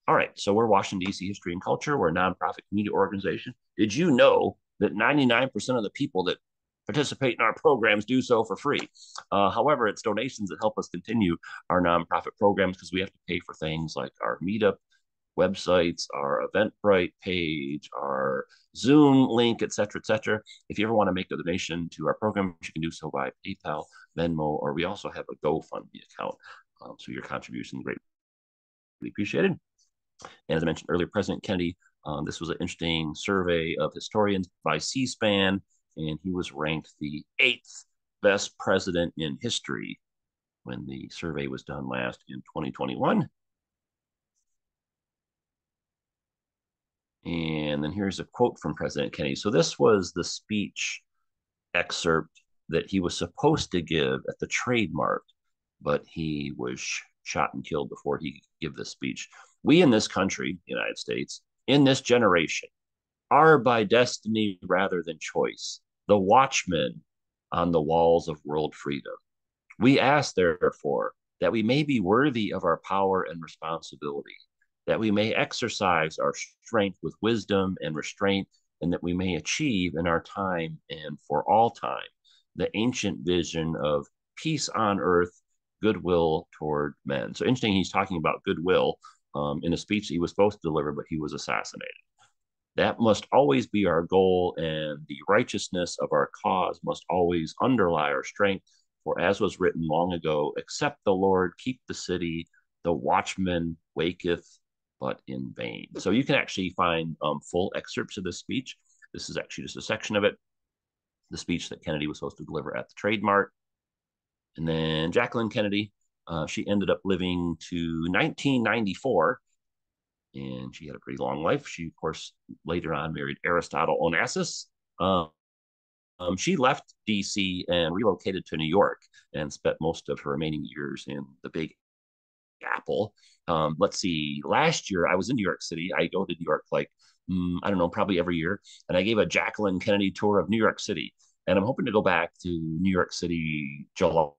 All right, so we're Washington, D.C. History and Culture. We're a nonprofit community organization. Did you know that 99% of the people that participate in our programs do so for free? Uh, however, it's donations that help us continue our nonprofit programs because we have to pay for things like our meetup websites, our Eventbrite page, our Zoom link, et cetera, et cetera. If you ever want to make a donation to our program, you can do so by PayPal, Venmo, or we also have a GoFundMe account. Um, so your contribution is greatly appreciated. And as I mentioned earlier, President Kennedy, um, this was an interesting survey of historians by C SPAN, and he was ranked the eighth best president in history when the survey was done last in 2021. And then here's a quote from President Kennedy. So this was the speech excerpt that he was supposed to give at the Trade Mart, but he was shot and killed before he could give this speech. We in this country, United States, in this generation, are by destiny rather than choice, the watchmen on the walls of world freedom. We ask, therefore, that we may be worthy of our power and responsibility, that we may exercise our strength with wisdom and restraint, and that we may achieve in our time and for all time the ancient vision of peace on earth, goodwill toward men. So interesting, he's talking about goodwill um, in a speech he was supposed to deliver, but he was assassinated. That must always be our goal, and the righteousness of our cause must always underlie our strength. For as was written long ago, except the Lord keep the city, the watchman waketh, but in vain. So you can actually find um, full excerpts of this speech. This is actually just a section of it, the speech that Kennedy was supposed to deliver at the Trade Mart. And then Jacqueline Kennedy, uh, she ended up living to 1994 and she had a pretty long life. She, of course, later on married Aristotle Onassis. Um, um, she left DC and relocated to New York and spent most of her remaining years in the Big Apple. Um, let's see, last year I was in New York City. I go to New York like, mm, I don't know, probably every year. And I gave a Jacqueline Kennedy tour of New York City. And I'm hoping to go back to New York City July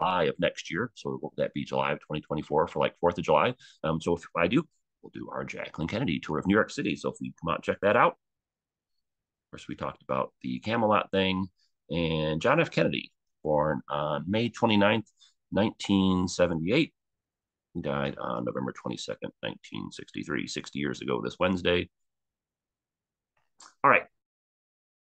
of next year. So will that be July of 2024 for like 4th of July? Um, so if I do, we'll do our Jacqueline Kennedy tour of New York City. So if you come out and check that out. Of course, we talked about the Camelot thing and John F. Kennedy, born on May 29th, 1978. He died on November 22nd, 1963, 60 years ago this Wednesday. All right.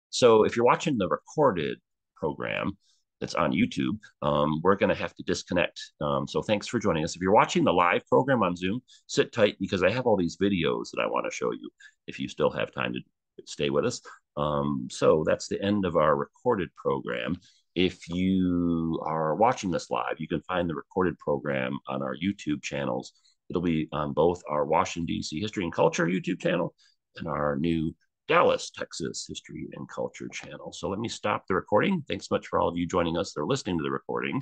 So if you're watching the recorded program, that's on YouTube, um, we're going to have to disconnect. Um, so thanks for joining us. If you're watching the live program on Zoom, sit tight because I have all these videos that I want to show you if you still have time to stay with us. Um, so that's the end of our recorded program. If you are watching this live, you can find the recorded program on our YouTube channels. It'll be on both our Washington, D.C. History and Culture YouTube channel and our new Dallas, Texas History and Culture channel. So let me stop the recording. Thanks so much for all of you joining us. They're listening to the recording.